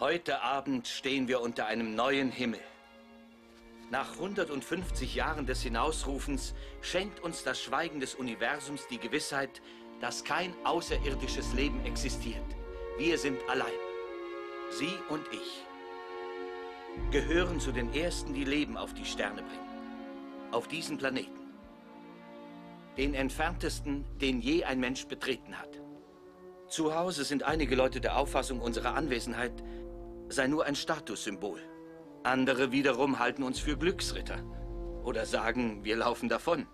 Heute Abend stehen wir unter einem neuen Himmel. Nach 150 Jahren des Hinausrufens schenkt uns das Schweigen des Universums die Gewissheit, dass kein außerirdisches Leben existiert. Wir sind allein. Sie und ich gehören zu den Ersten, die Leben auf die Sterne bringen. Auf diesen Planeten. Den entferntesten, den je ein Mensch betreten hat. Zu Hause sind einige Leute der Auffassung, unsere Anwesenheit sei nur ein Statussymbol. Andere wiederum halten uns für Glücksritter oder sagen, wir laufen davon.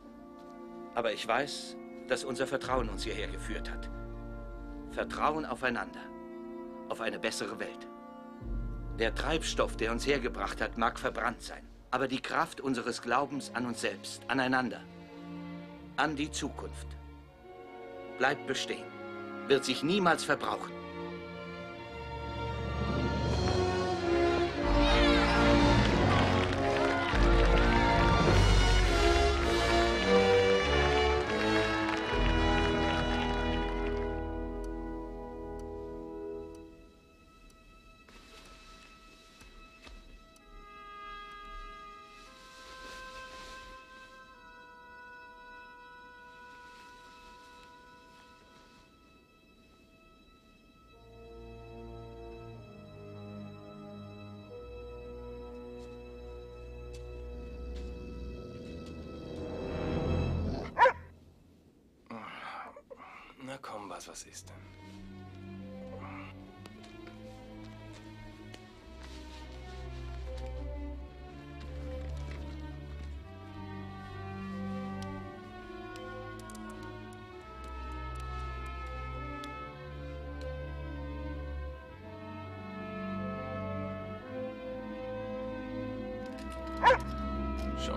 Aber ich weiß, dass unser Vertrauen uns hierher geführt hat. Vertrauen aufeinander, auf eine bessere Welt. Der Treibstoff, der uns hergebracht hat, mag verbrannt sein, aber die Kraft unseres Glaubens an uns selbst, aneinander, an die Zukunft, bleibt bestehen, wird sich niemals verbrauchen.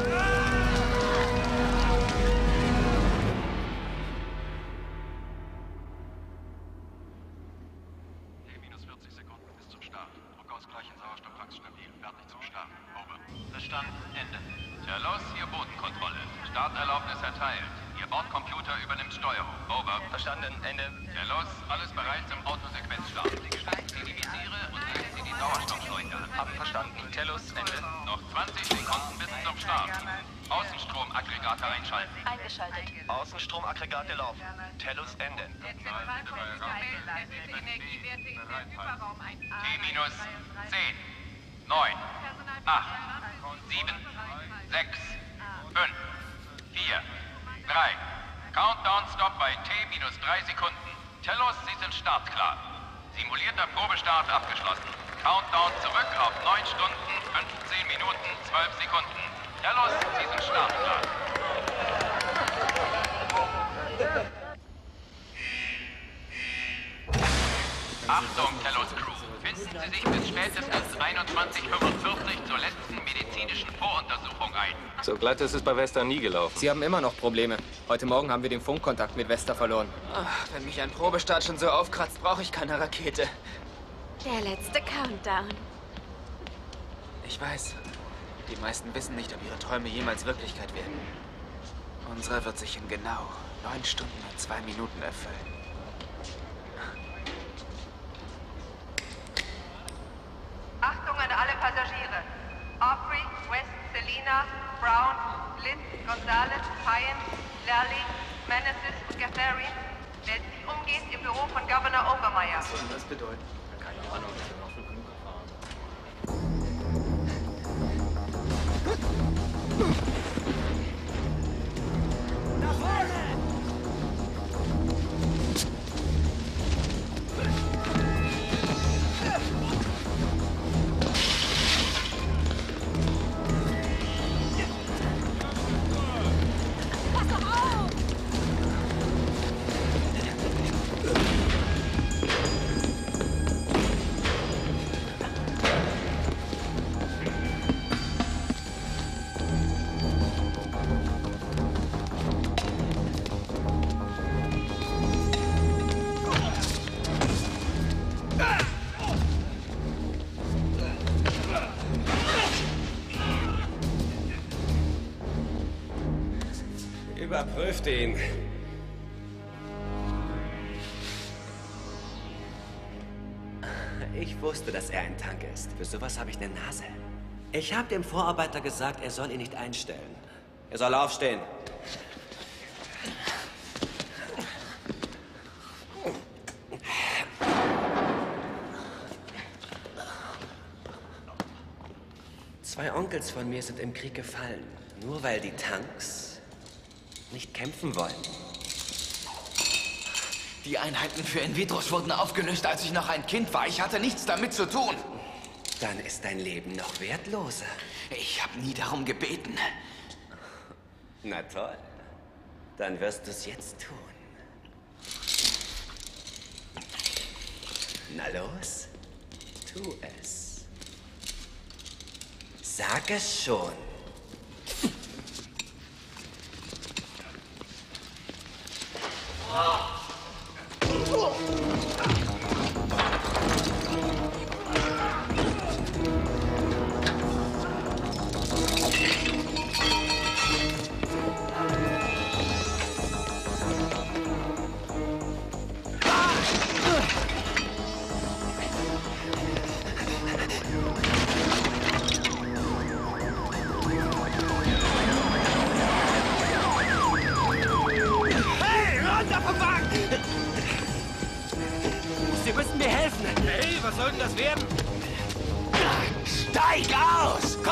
Ah! klar. Simulierter Probestart abgeschlossen. Countdown zurück auf 9 Stunden, 15 Minuten, 12 Sekunden. Glatt ist es bei Vesta nie gelaufen. Sie haben immer noch Probleme. Heute Morgen haben wir den Funkkontakt mit Vesta verloren. Ach, wenn mich ein Probestart schon so aufkratzt, brauche ich keine Rakete. Der letzte Countdown. Ich weiß. Die meisten wissen nicht, ob ihre Träume jemals Wirklichkeit werden. Unsere wird sich in genau neun Stunden und zwei Minuten erfüllen. Achtung an alle Passagiere. Aubrey, West, Selina, Brown, Lind, Gonzalez, Payne, Lally, Meneses und Catherine melden sich umgehend im Büro von Governor Obermeier. Was soll das bedeuten? Keine Ahnung, den. Ich wusste, dass er ein Tank ist. Für sowas habe ich eine Nase. Ich habe dem Vorarbeiter gesagt, er soll ihn nicht einstellen. Er soll aufstehen. Zwei Onkels von mir sind im Krieg gefallen. Nur weil die Tanks nicht kämpfen wollen. Die Einheiten für In-Vitros wurden aufgelöst, als ich noch ein Kind war. Ich hatte nichts damit zu tun. Dann ist dein Leben noch wertloser. Ich habe nie darum gebeten. Na toll. Dann wirst du es jetzt tun. Na los, tu es. Sag es schon. Hey,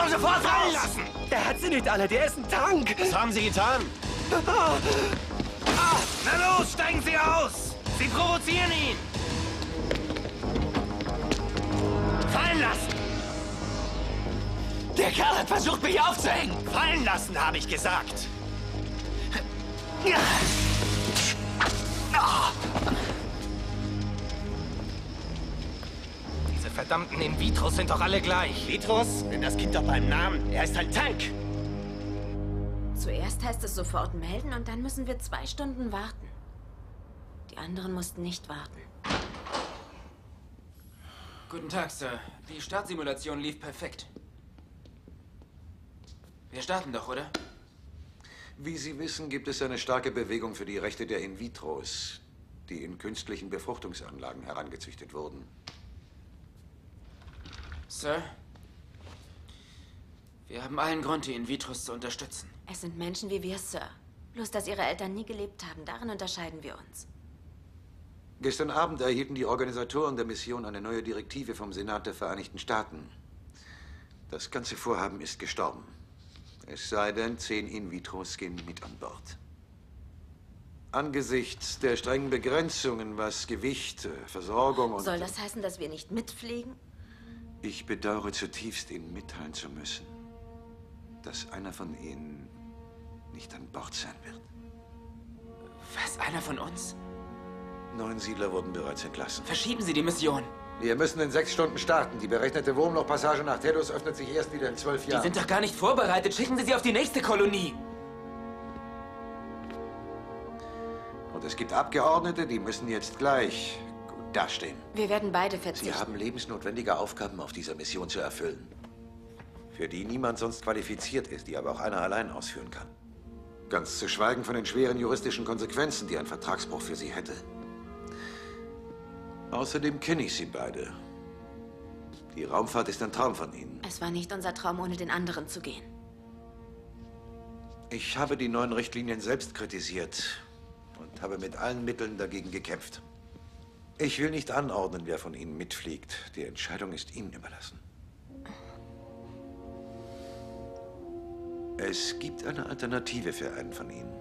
Komm sofort Fallen raus! lassen! Der hat sie nicht alle, der ist ein Tank. Was haben Sie getan? Na los, steigen Sie aus! Sie provozieren ihn! Fallen lassen! Der Kerl hat versucht, mich aufzuhängen! Fallen lassen, habe ich gesagt! Diese verdammten In-Vitros sind doch alle gleich. Vitros, nenn das Kind doch beim Namen. Er ist ein Tank. Zuerst heißt es sofort melden und dann müssen wir zwei Stunden warten. Die anderen mussten nicht warten. Guten Tag, Sir. Die Startsimulation lief perfekt. Wir starten doch, oder? Wie Sie wissen, gibt es eine starke Bewegung für die Rechte der In-vitros, die in künstlichen Befruchtungsanlagen herangezüchtet wurden. Sir? Wir haben allen Grund, die In-Vitros zu unterstützen. Es sind Menschen wie wir, Sir. Bloß, dass ihre Eltern nie gelebt haben. Darin unterscheiden wir uns. Gestern Abend erhielten die Organisatoren der Mission eine neue Direktive vom Senat der Vereinigten Staaten. Das ganze Vorhaben ist gestorben. Es sei denn, zehn In-vitros gehen mit an Bord. Angesichts der strengen Begrenzungen, was Gewicht, Versorgung und... Soll das heißen, dass wir nicht mitfliegen? Ich bedauere zutiefst, Ihnen mitteilen zu müssen, dass einer von Ihnen nicht an Bord sein wird. Was, einer von uns? Neun Siedler wurden bereits entlassen. Verschieben Sie die Mission. Wir müssen in sechs Stunden starten. Die berechnete Wurmlochpassage nach Telos öffnet sich erst wieder in zwölf Die Jahren. sind doch gar nicht vorbereitet. Schicken Sie sie auf die nächste Kolonie. Und es gibt Abgeordnete, die müssen jetzt gleich dastehen. Wir werden beide Sie verzichten. haben lebensnotwendige Aufgaben auf dieser Mission zu erfüllen. Für die niemand sonst qualifiziert ist, die aber auch einer allein ausführen kann. Ganz zu schweigen von den schweren juristischen Konsequenzen, die ein Vertragsbruch für Sie hätte. Außerdem kenne ich Sie beide. Die Raumfahrt ist ein Traum von Ihnen. Es war nicht unser Traum, ohne den anderen zu gehen. Ich habe die neuen Richtlinien selbst kritisiert und habe mit allen Mitteln dagegen gekämpft. Ich will nicht anordnen, wer von Ihnen mitfliegt. Die Entscheidung ist Ihnen überlassen. Es gibt eine Alternative für einen von Ihnen.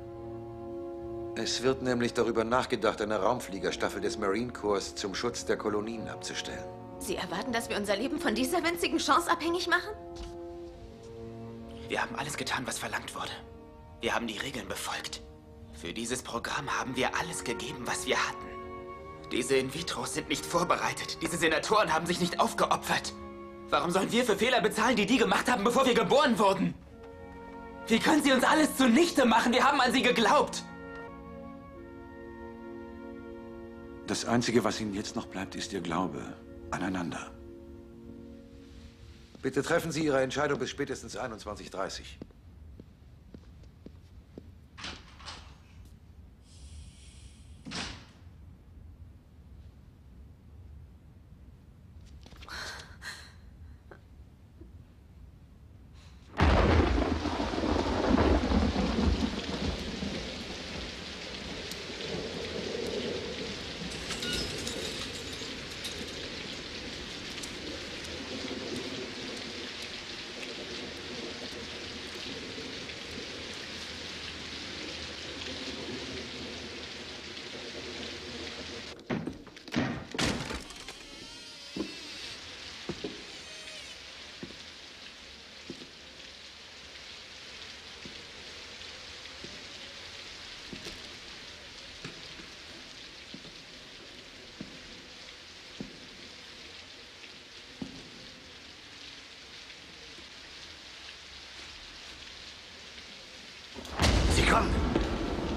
Es wird nämlich darüber nachgedacht, eine Raumfliegerstaffel des Marine Corps zum Schutz der Kolonien abzustellen. Sie erwarten, dass wir unser Leben von dieser winzigen Chance abhängig machen? Wir haben alles getan, was verlangt wurde. Wir haben die Regeln befolgt. Für dieses Programm haben wir alles gegeben, was wir hatten. Diese In-vitros sind nicht vorbereitet. Diese Senatoren haben sich nicht aufgeopfert. Warum sollen wir für Fehler bezahlen, die die gemacht haben, bevor wir geboren wurden? Wie können sie uns alles zunichte machen? Wir haben an sie geglaubt. Das Einzige, was Ihnen jetzt noch bleibt, ist Ihr Glaube aneinander. Bitte treffen Sie Ihre Entscheidung bis spätestens 21.30 Uhr.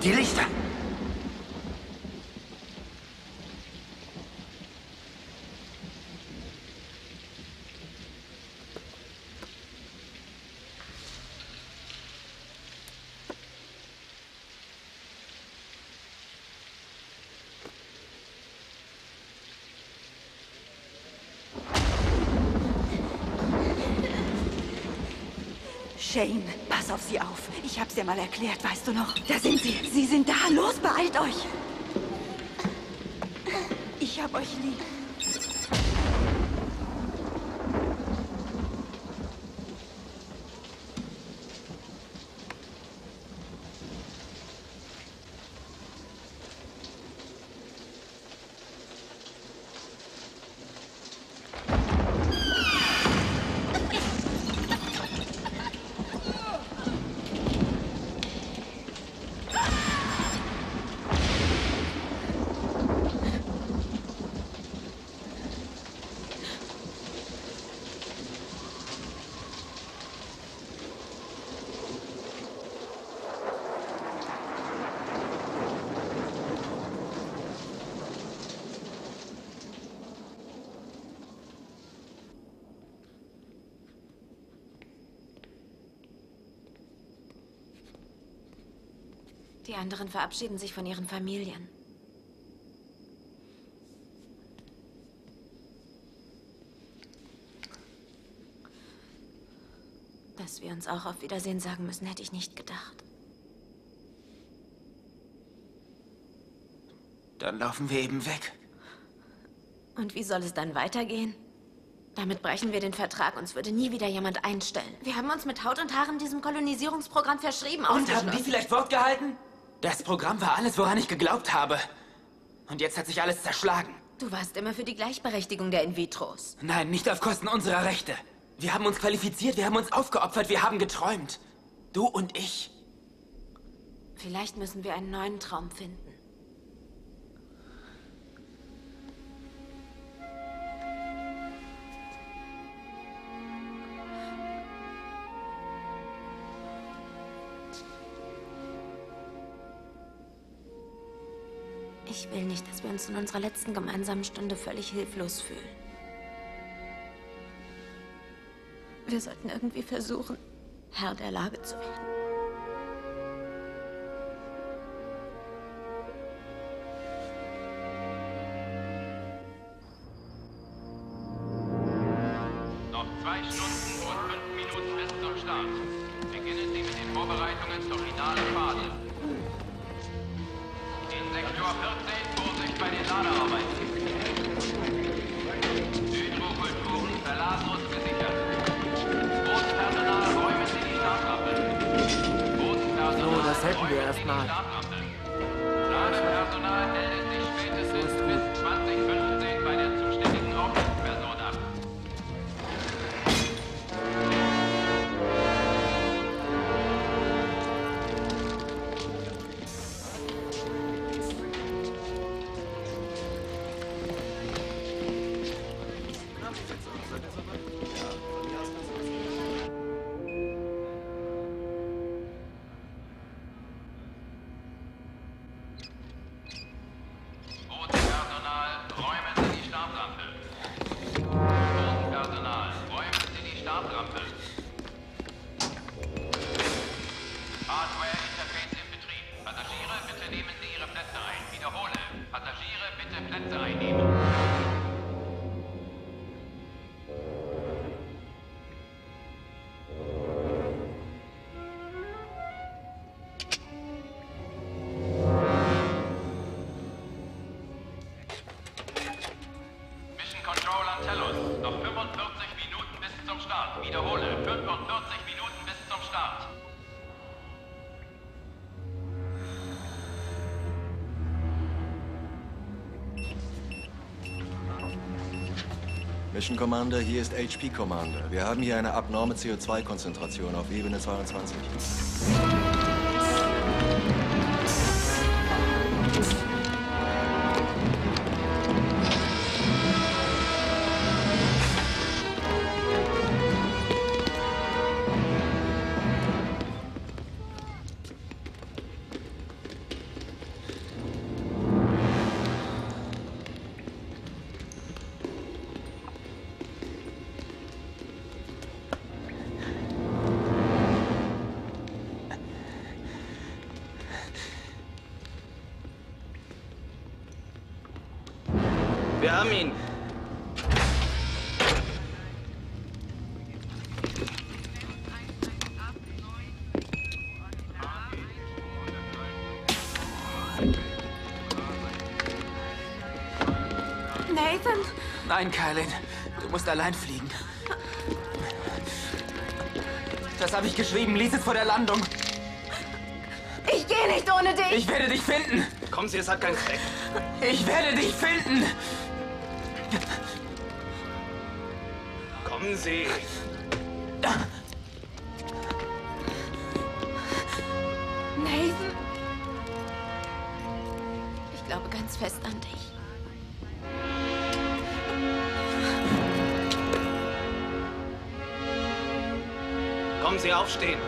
Die Lichter! Pass auf sie auf. Ich hab's dir mal erklärt, weißt du noch? Da sind sie. Sie sind da. Los, beeilt euch. Ich hab euch lieb. Anderen verabschieden sich von ihren Familien. Dass wir uns auch auf Wiedersehen sagen müssen, hätte ich nicht gedacht. Dann laufen wir eben weg. Und wie soll es dann weitergehen? Damit brechen wir den Vertrag. Uns würde nie wieder jemand einstellen. Wir haben uns mit Haut und Haaren diesem Kolonisierungsprogramm verschrieben. Und haben die vielleicht Wort gehalten? Das Programm war alles, woran ich geglaubt habe. Und jetzt hat sich alles zerschlagen. Du warst immer für die Gleichberechtigung der In-vitros. Nein, nicht auf Kosten unserer Rechte. Wir haben uns qualifiziert, wir haben uns aufgeopfert, wir haben geträumt. Du und ich. Vielleicht müssen wir einen neuen Traum finden. Ich will nicht, dass wir uns in unserer letzten gemeinsamen Stunde völlig hilflos fühlen. Wir sollten irgendwie versuchen, Herr der Lage zu werden. Mission Commander, hier ist HP Commander. Wir haben hier eine abnorme CO2-Konzentration auf Ebene 22. Nein, Kylin. Du musst allein fliegen. Das habe ich geschrieben. Lies es vor der Landung. Ich gehe nicht ohne dich. Ich werde dich finden. Kommen Sie, es hat keinen Zweck. Ich werde dich finden. Kommen Sie. Aufstehen.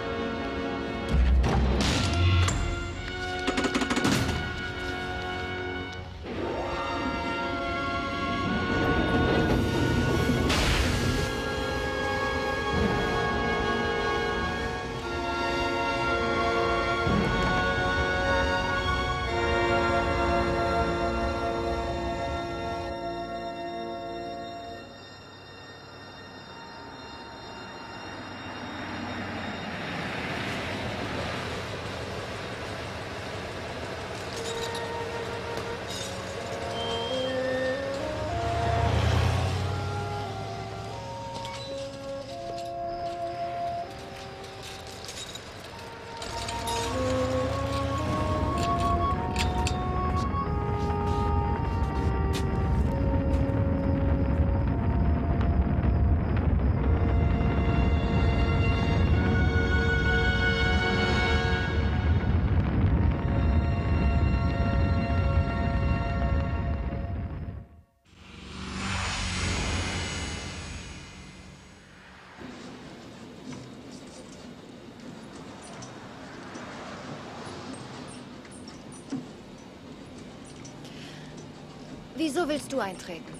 Wieso willst du eintreten?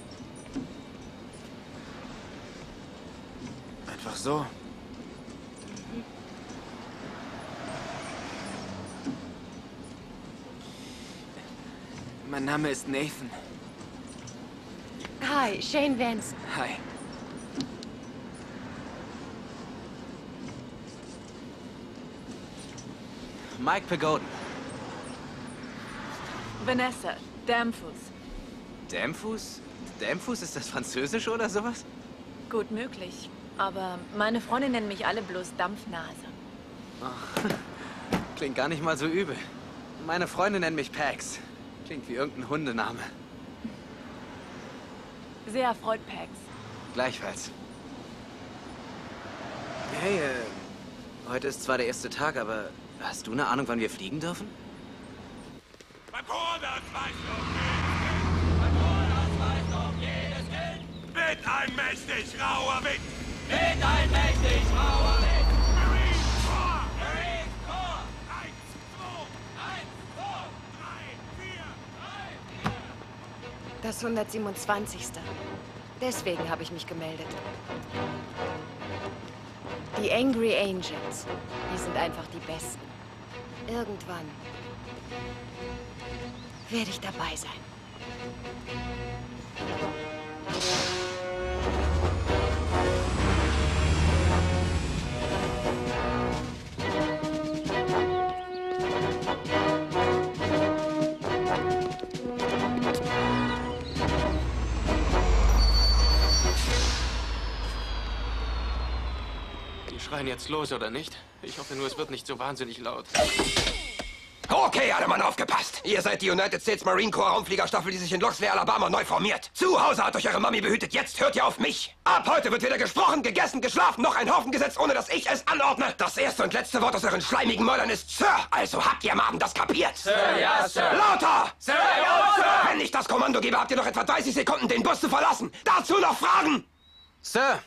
Einfach so. Mein Name ist Nathan. Hi, Shane Vance. Hi. Mike Pagoden. Vanessa, Damfuß. Dämfuß? Dämfuß, ist das Französisch oder sowas? Gut möglich. Aber meine Freunde nennen mich alle bloß Dampfnase. Ach, klingt gar nicht mal so übel. Meine Freunde nennen mich Pax. Klingt wie irgendein Hundename. Sehr erfreut, Pax. Gleichfalls. Hey, äh, heute ist zwar der erste Tag, aber hast du eine Ahnung, wann wir fliegen dürfen? Beim Kohlenausweis um jedes Mit ein mächtig rauer Wind! Mit ein mächtig rauer Wind! Marine Corps! Marine Corps! Eins, zwei, eins, zwei, drei, vier, drei, vier. Das 127. Deswegen habe ich mich gemeldet. Die Angry Angels. Die sind einfach die Besten. Irgendwann werde ich dabei sein. Schreien jetzt los, oder nicht? Ich hoffe nur, es wird nicht so wahnsinnig laut. Okay, alle Mann, aufgepasst. Ihr seid die United States Marine Corps Raumfliegerstaffel, die sich in Loxley, Alabama neu formiert. Zu Hause hat euch eure Mami behütet. Jetzt hört ihr auf mich. Ab heute wird weder gesprochen, gegessen, geschlafen, noch ein Haufen gesetzt, ohne dass ich es anordne. Das erste und letzte Wort aus euren schleimigen Mäulern ist Sir. Also habt ihr am Abend das kapiert? Sir, ja, Sir. Lauter! Sir, ja, Sir. Wenn ich das Kommando gebe, habt ihr noch etwa 30 Sekunden, den Bus zu verlassen. Dazu noch Fragen? Sir,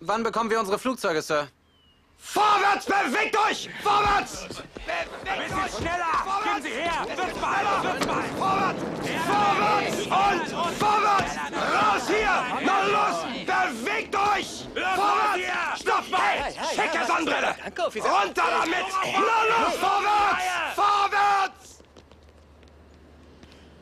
wann bekommen wir unsere Flugzeuge, Sir? Vorwärts, bewegt euch! Vorwärts! Bewegt euch! Schneller! Geben Sie her! Wird mal! Wird mal! Vorwärts! Vorwärts und vorwärts! Raus hier! Na los! Bewegt euch! Vorwärts! Stopp! Hey! Schicke Sonnenbrille! Runter damit! Na los! Vorwärts! Vorwärts!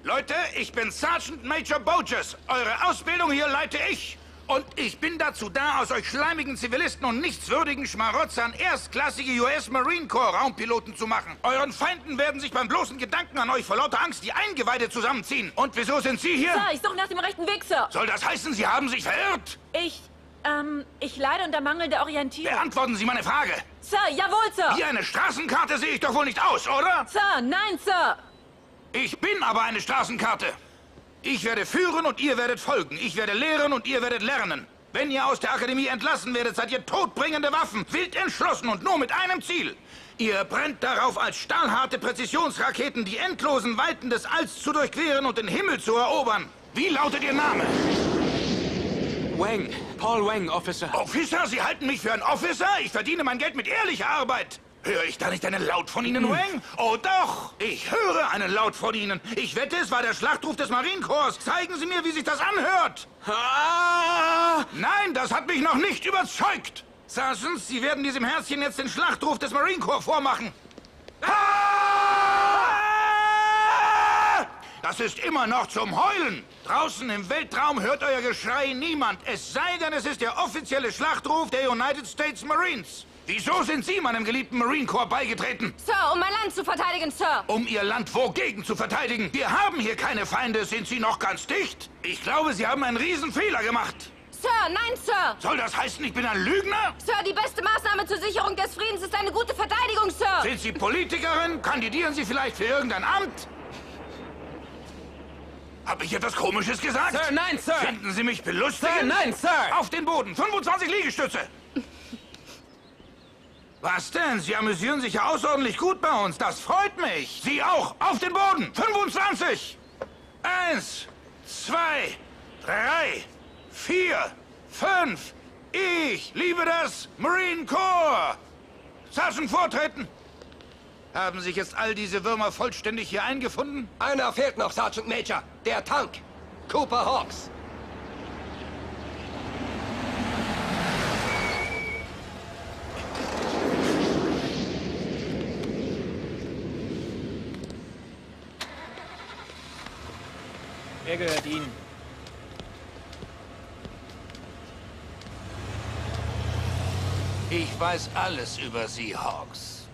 Leute, ich bin Sergeant Major Boges. Eure Ausbildung hier leite ich. Und ich bin dazu da, aus euch schleimigen Zivilisten und nichtswürdigen Schmarotzern erstklassige US Marine Corps Raumpiloten zu machen. Euren Feinden werden sich beim bloßen Gedanken an euch vor lauter Angst die Eingeweide zusammenziehen. Und wieso sind Sie hier? Sir, ich suche nach dem rechten Weg, Sir. Soll das heißen, Sie haben sich verirrt? Ich, ähm, ich leide unter mangelnder Orientierung. Beantworten Sie meine Frage. Sir, jawohl, Sir. Wie eine Straßenkarte sehe ich doch wohl nicht aus, oder? Sir, nein, Sir. Ich bin aber eine Straßenkarte. Ich werde führen und ihr werdet folgen. Ich werde lehren und ihr werdet lernen. Wenn ihr aus der Akademie entlassen werdet, seid ihr todbringende Waffen, wild entschlossen und nur mit einem Ziel. Ihr brennt darauf, als stahlharte Präzisionsraketen die endlosen Weiten des Alls zu durchqueren und den Himmel zu erobern. Wie lautet Ihr Name? Wang. Paul Wang, Officer. Officer? Sie halten mich für einen Officer? Ich verdiene mein Geld mit ehrlicher Arbeit. Höre ich da nicht einen Laut von Ihnen, Wang? Oh doch, ich höre einen Laut von Ihnen. Ich wette, es war der Schlachtruf des Marinekorps. Zeigen Sie mir, wie sich das anhört. Nein, das hat mich noch nicht überzeugt. Sergeant, Sie werden diesem Herzchen jetzt den Schlachtruf des Marinekorps vormachen. Das ist immer noch zum Heulen. Draußen im Weltraum hört euer Geschrei niemand. Es sei denn, es ist der offizielle Schlachtruf der United States Marines. Wieso sind Sie meinem geliebten Marine Corps beigetreten? Sir, um mein Land zu verteidigen, Sir. Um Ihr Land wogegen zu verteidigen? Wir haben hier keine Feinde. Sind Sie noch ganz dicht? Ich glaube, Sie haben einen Riesenfehler gemacht. Sir, nein, Sir. Soll das heißen, ich bin ein Lügner? Sir, die beste Maßnahme zur Sicherung des Friedens ist eine gute Verteidigung, Sir. Sind Sie Politikerin? Kandidieren Sie vielleicht für irgendein Amt? Habe ich etwas Komisches gesagt? Sir, nein, Sir. Finden Sie mich belustigend? Sir, nein, Sir. Auf den Boden. 25 Liegestütze. Was denn? Sie amüsieren sich ja außerordentlich gut bei uns. Das freut mich. Sie auch. Auf den Boden. 25. Eins, zwei, drei, vier, fünf. Ich liebe das Marine Corps. Sergeant vortreten. Haben sich jetzt all diese Würmer vollständig hier eingefunden? Einer fehlt noch, Sergeant Major. Der Tank. Cooper Hawks. Er gehört Ihnen. Ich weiß alles über Sie, Hawks.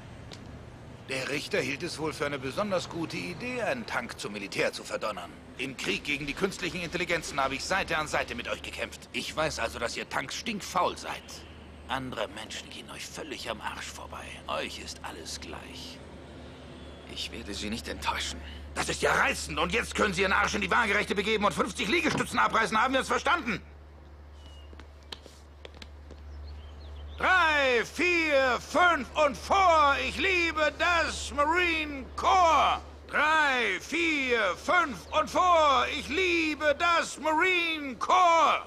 Der Richter hielt es wohl für eine besonders gute Idee, einen Tank zum Militär zu verdonnern. Im Krieg gegen die künstlichen Intelligenzen habe ich Seite an Seite mit euch gekämpft. Ich weiß also, dass ihr Tanks stinkfaul seid. Andere Menschen gehen euch völlig am Arsch vorbei. Euch ist alles gleich. Ich werde Sie nicht enttäuschen. Das ist ja reizend. Und jetzt können Sie Ihren Arsch in die Waagerechte begeben und 50 Liegestützen abreißen. Haben wir es verstanden? Drei, vier, fünf und vor. Ich liebe das Marine Corps. Drei, vier, fünf und vor. Ich liebe das Marine Corps.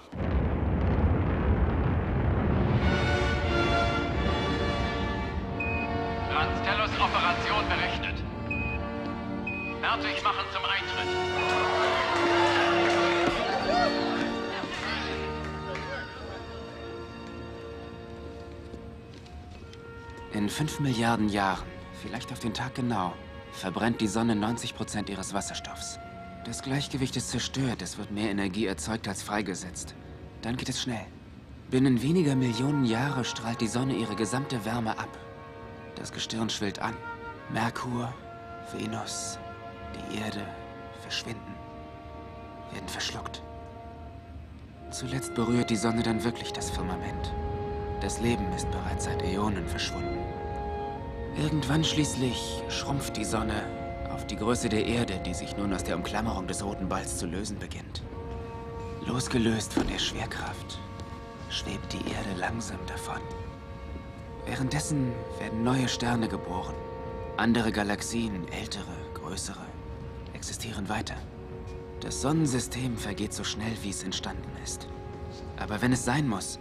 Transtellus Operation berechnet. Fertig machen zum Eintritt. In fünf Milliarden Jahren, vielleicht auf den Tag genau, verbrennt die Sonne 90 Prozent ihres Wasserstoffs. Das Gleichgewicht ist zerstört, es wird mehr Energie erzeugt als freigesetzt. Dann geht es schnell. Binnen weniger Millionen Jahre strahlt die Sonne ihre gesamte Wärme ab. Das Gestirn schwillt an. Merkur, Venus, die Erde verschwinden, werden verschluckt. Zuletzt berührt die Sonne dann wirklich das Firmament. Das Leben ist bereits seit Äonen verschwunden. Irgendwann schließlich schrumpft die Sonne auf die Größe der Erde, die sich nun aus der Umklammerung des roten Balls zu lösen beginnt. Losgelöst von der Schwerkraft schwebt die Erde langsam davon. Währenddessen werden neue Sterne geboren. Andere Galaxien, ältere, größere, existieren weiter. Das Sonnensystem vergeht so schnell, wie es entstanden ist. Aber wenn es sein muss,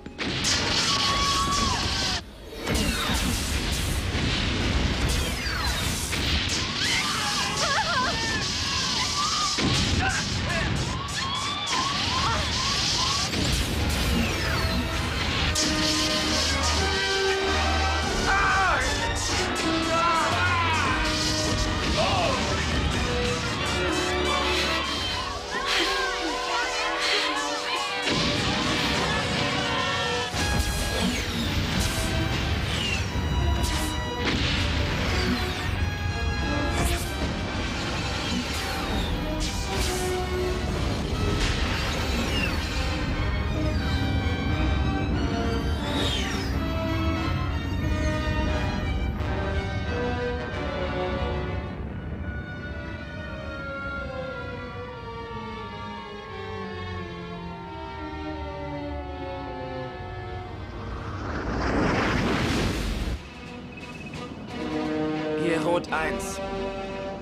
1.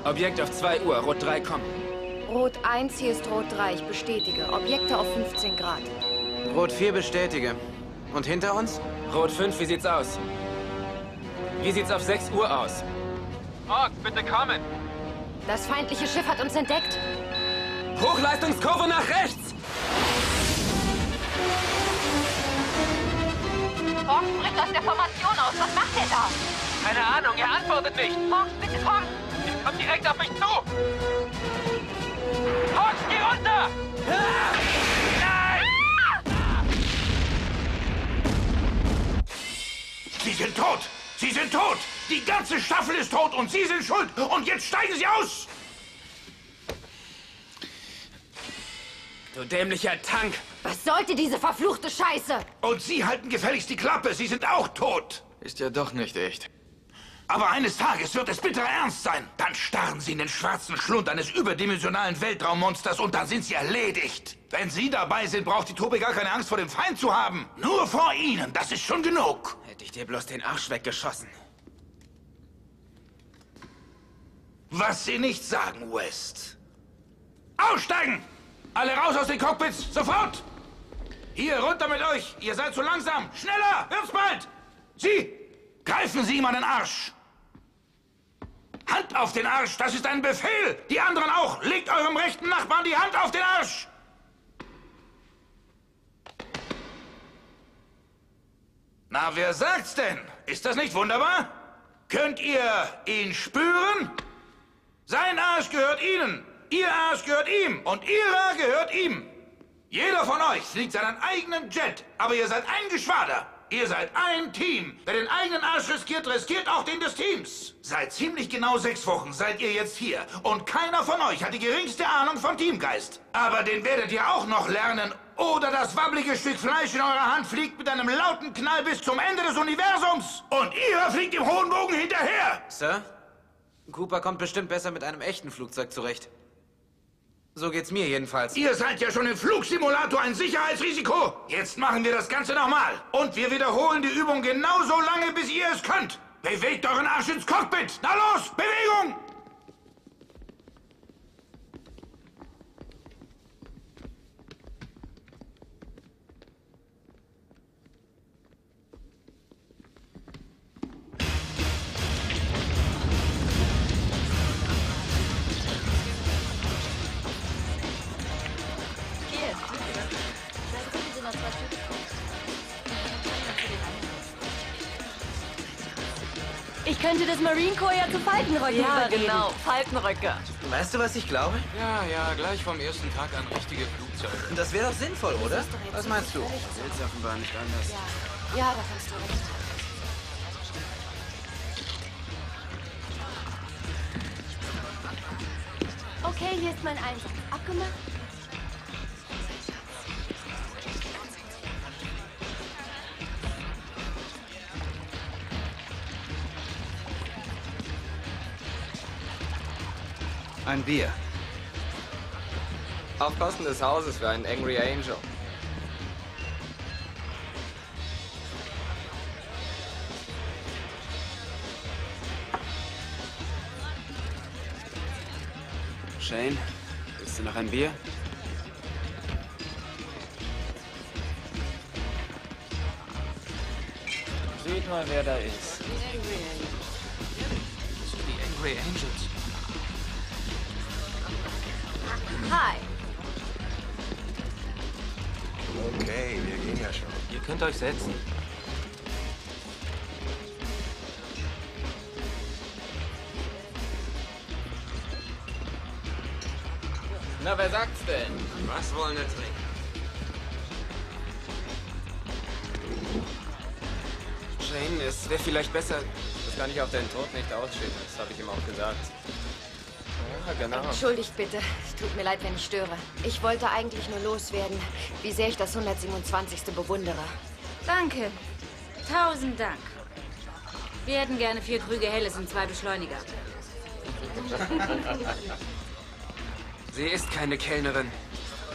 Objekt auf 2 Uhr, Rot 3, komm. Rot 1, hier ist Rot 3. Ich bestätige. Objekte auf 15 Grad. Rot 4 bestätige. Und hinter uns? Rot 5, wie sieht's aus? Wie sieht's auf 6 Uhr aus? Hawk, bitte kommen! Das feindliche Schiff hat uns entdeckt. Hochleistungskurve nach rechts! Hawk bricht aus der Formation aus. Was macht er da? Keine Ahnung, er antwortet nicht! Hawk, bitte komm! Er kommt direkt auf mich zu! Hawk, geh runter! Nein! Sie sind tot! Sie sind tot! Die ganze Staffel ist tot und Sie sind schuld! Und jetzt steigen Sie aus! Du dämlicher Tank! Was sollte diese verfluchte Scheiße? Und Sie halten gefälligst die Klappe! Sie sind auch tot! Ist ja doch nicht echt. Aber eines Tages wird es bitterer Ernst sein. Dann starren Sie in den schwarzen Schlund eines überdimensionalen Weltraummonsters und dann sind Sie erledigt. Wenn Sie dabei sind, braucht die Truppe gar keine Angst vor dem Feind zu haben. Nur vor Ihnen, das ist schon genug. Hätte ich dir bloß den Arsch weggeschossen. Was Sie nicht sagen, West. Aussteigen! Alle raus aus den Cockpits, sofort! Hier, runter mit euch! Ihr seid zu langsam! Schneller! Wird's bald! Sie! Greifen Sie ihm an den Arsch! Hand auf den Arsch, das ist ein Befehl! Die anderen auch! Legt eurem rechten Nachbarn die Hand auf den Arsch! Na, wer sagt's denn? Ist das nicht wunderbar? Könnt ihr ihn spüren? Sein Arsch gehört Ihnen, Ihr Arsch gehört ihm und Ihrer gehört ihm. Jeder von euch fliegt seinen eigenen Jet, aber ihr seid ein Geschwader. Ihr seid ein Team. Wer den eigenen Arsch riskiert, riskiert auch den des Teams. Seit ziemlich genau sechs Wochen seid ihr jetzt hier. Und keiner von euch hat die geringste Ahnung von Teamgeist. Aber den werdet ihr auch noch lernen. Oder das wabbelige Stück Fleisch in eurer Hand fliegt mit einem lauten Knall bis zum Ende des Universums. Und ihr fliegt im hohen Bogen hinterher. Sir? Cooper kommt bestimmt besser mit einem echten Flugzeug zurecht. So geht's mir jedenfalls. Ihr seid ja schon im Flugsimulator ein Sicherheitsrisiko. Jetzt machen wir das Ganze nochmal. Und wir wiederholen die Übung genauso lange, bis ihr es könnt. Bewegt euren Arsch ins Cockpit. Na los, Bewegung! Ich könnte das Marine Corps ja zu Faltenröcken Ja, überreden. genau. Faltenröcke. Weißt du, was ich glaube? Ja, ja, gleich vom ersten Tag an richtige Flugzeuge. Das wäre doch sinnvoll, oder? Was meinst du? Will's offenbar nicht anders. Ja, da kannst du recht. Okay, hier ist mein Einsatz. Abgemacht? Ein Bier. Auf Kosten des Hauses für einen Angry Angel. Shane, willst du noch ein Bier? Seht mal, wer da ist. Die Angry Angels. Hi. Okay, wir gehen ja schon. Ihr könnt euch setzen. Na, wer sagt's denn? Was wollen wir trinken? Shane, es wäre vielleicht besser. Das kann ich auf deinen Tod nicht ausstehen. Das habe ich ihm auch gesagt. Ja, genau. Entschuldigt bitte. Es tut mir leid, wenn ich störe. Ich wollte eigentlich nur loswerden, wie sehr ich das 127. bewundere. Danke. Tausend Dank. Wir hätten gerne vier Krüge Helles und zwei Beschleuniger. Sie ist keine Kellnerin.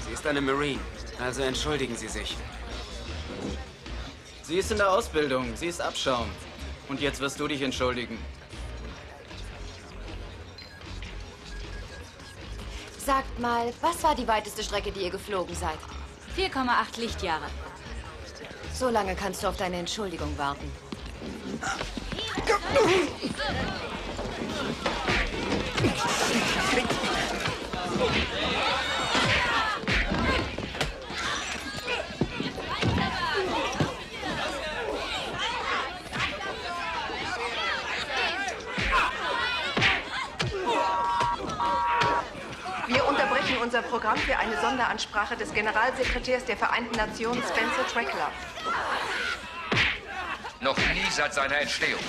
Sie ist eine Marine. Also entschuldigen Sie sich. Sie ist in der Ausbildung. Sie ist Abschaum. Und jetzt wirst du dich entschuldigen. Sagt mal, was war die weiteste Strecke, die ihr geflogen seid? 4,8 Lichtjahre. So lange kannst du auf deine Entschuldigung warten. Unser Programm für eine Sonderansprache des Generalsekretärs der Vereinten Nationen, Spencer Trackler. Noch nie seit seiner Entstehung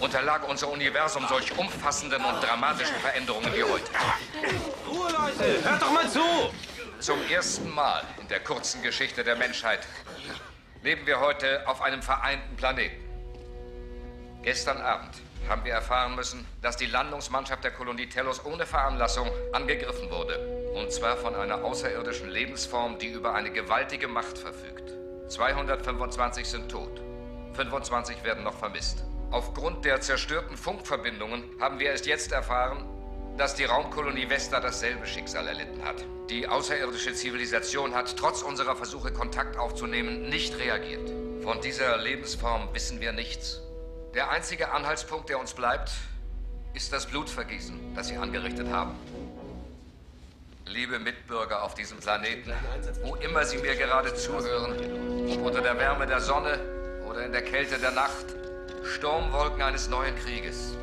unterlag unser Universum solch umfassenden und dramatischen Veränderungen wie heute. Ruhe, Leute! Hört doch mal zu! Zum ersten Mal in der kurzen Geschichte der Menschheit leben wir heute auf einem vereinten Planeten. Gestern Abend haben wir erfahren müssen, dass die Landungsmannschaft der Kolonie Telos ohne Veranlassung angegriffen wurde. Und zwar von einer außerirdischen Lebensform, die über eine gewaltige Macht verfügt. 225 sind tot. 25 werden noch vermisst. Aufgrund der zerstörten Funkverbindungen haben wir erst jetzt erfahren, dass die Raumkolonie Vesta dasselbe Schicksal erlitten hat. Die außerirdische Zivilisation hat trotz unserer Versuche, Kontakt aufzunehmen, nicht reagiert. Von dieser Lebensform wissen wir nichts. Der einzige Anhaltspunkt, der uns bleibt, ist das Blutvergießen, das sie angerichtet haben. Liebe Mitbürger auf diesem Planeten, wo immer Sie mir gerade zuhören, ob unter der Wärme der Sonne oder in der Kälte der Nacht, Sturmwolken eines neuen Krieges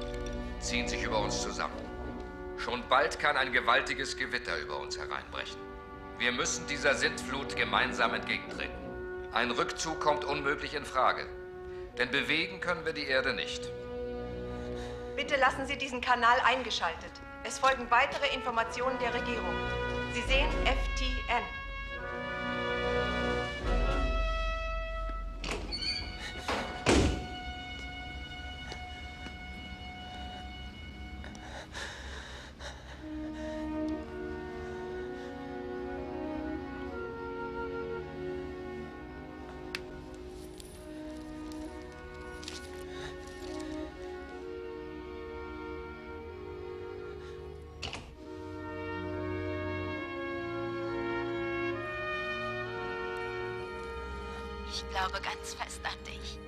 ziehen sich über uns zusammen. Schon bald kann ein gewaltiges Gewitter über uns hereinbrechen. Wir müssen dieser Sintflut gemeinsam entgegentreten. Ein Rückzug kommt unmöglich in Frage, denn bewegen können wir die Erde nicht. Bitte lassen Sie diesen Kanal eingeschaltet. Es folgen weitere Informationen der Regierung. Sie sehen FTN. Ich glaube ganz fest an dich.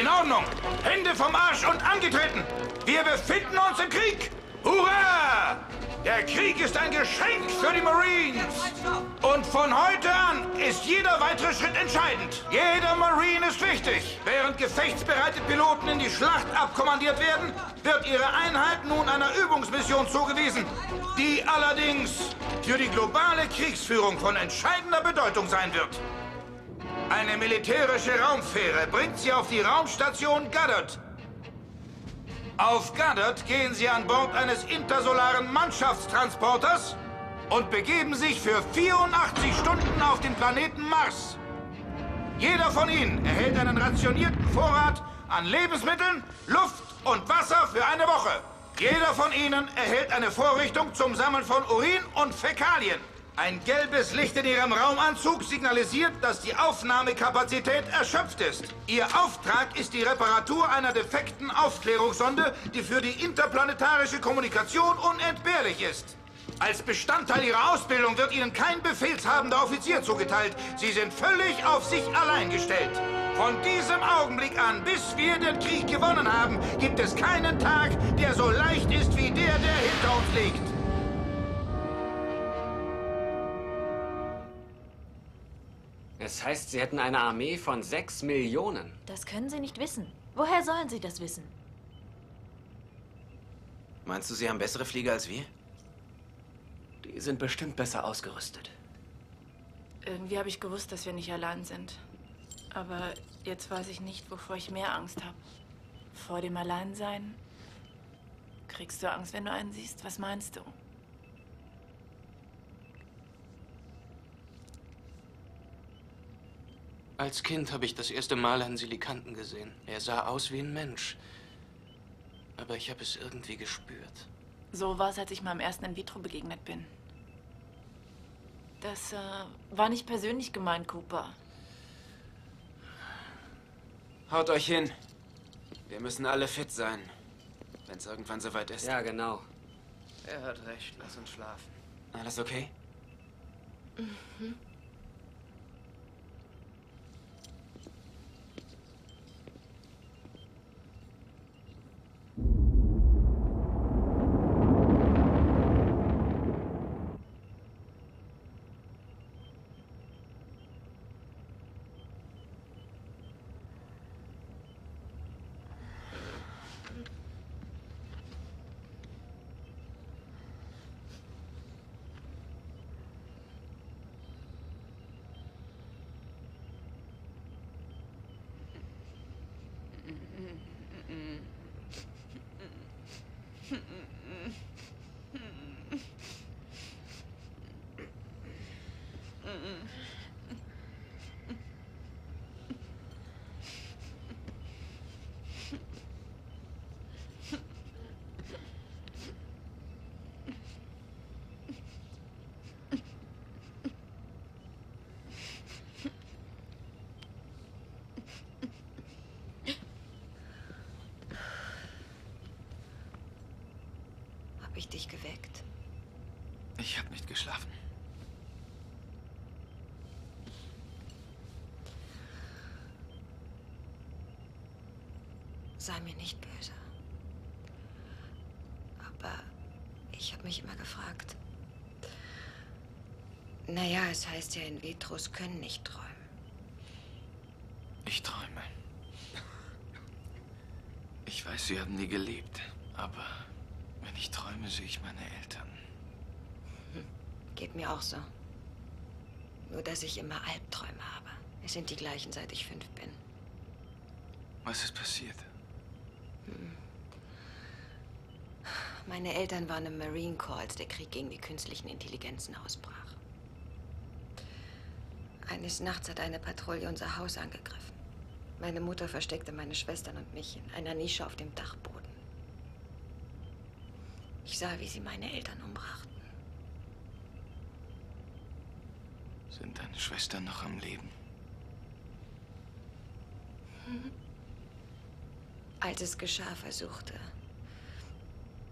In Ordnung! Hände vom Arsch und angetreten! Wir befinden uns im Krieg! Hurra! Der Krieg ist ein Geschenk für die Marines! Und von heute an ist jeder weitere Schritt entscheidend. Jeder Marine ist wichtig. Während gefechtsbereite Piloten in die Schlacht abkommandiert werden, wird ihre Einheit nun einer Übungsmission zugewiesen, die allerdings für die globale Kriegsführung von entscheidender Bedeutung sein wird. Eine militärische Raumfähre bringt sie auf die Raumstation Goddard. Auf Goddard gehen sie an Bord eines intersolaren Mannschaftstransporters und begeben sich für 84 Stunden auf den Planeten Mars. Jeder von ihnen erhält einen rationierten Vorrat an Lebensmitteln, Luft und Wasser für eine Woche. Jeder von ihnen erhält eine Vorrichtung zum Sammeln von Urin und Fäkalien. Ein gelbes Licht in Ihrem Raumanzug signalisiert, dass die Aufnahmekapazität erschöpft ist. Ihr Auftrag ist die Reparatur einer defekten Aufklärungssonde, die für die interplanetarische Kommunikation unentbehrlich ist. Als Bestandteil Ihrer Ausbildung wird Ihnen kein befehlshabender Offizier zugeteilt. Sie sind völlig auf sich allein gestellt. Von diesem Augenblick an, bis wir den Krieg gewonnen haben, gibt es keinen Tag, der so leicht ist wie der, der hinter uns liegt. Es heißt, Sie hätten eine Armee von sechs Millionen. Das können Sie nicht wissen. Woher sollen Sie das wissen? Meinst du, sie haben bessere Flieger als wir? Die sind bestimmt besser ausgerüstet. Irgendwie habe ich gewusst, dass wir nicht allein sind. Aber jetzt weiß ich nicht, wovor ich mehr Angst habe. Vor dem Alleinsein? Kriegst du Angst, wenn du einen siehst? Was meinst du? Als Kind habe ich das erste Mal einen Silikanten gesehen. Er sah aus wie ein Mensch. Aber ich habe es irgendwie gespürt. So war es, als ich meinem ersten In-vitro begegnet bin. Das äh, war nicht persönlich gemeint, Cooper. Haut euch hin. Wir müssen alle fit sein, wenn es irgendwann soweit ist. Ja, genau. Er hat recht. Lass uns schlafen. Alles okay? Mhm. Ich dich geweckt? Ich habe nicht geschlafen. Sei mir nicht böse. Aber ich habe mich immer gefragt. Naja, es heißt ja, in Vitros können nicht träumen. Ich träume. Ich weiß, Sie haben nie gelebt. Wenn ich träume, sehe ich meine Eltern. Geht mir auch so. Nur, dass ich immer Albträume habe. Es sind die gleichen, seit ich fünf bin. Was ist passiert? Meine Eltern waren im Marine Corps, als der Krieg gegen die künstlichen Intelligenzen ausbrach. Eines Nachts hat eine Patrouille unser Haus angegriffen. Meine Mutter versteckte meine Schwestern und mich in einer Nische auf dem Dachboden. Ich sah, wie sie meine Eltern umbrachten. Sind deine Schwestern noch am Leben? Als es geschah, versuchte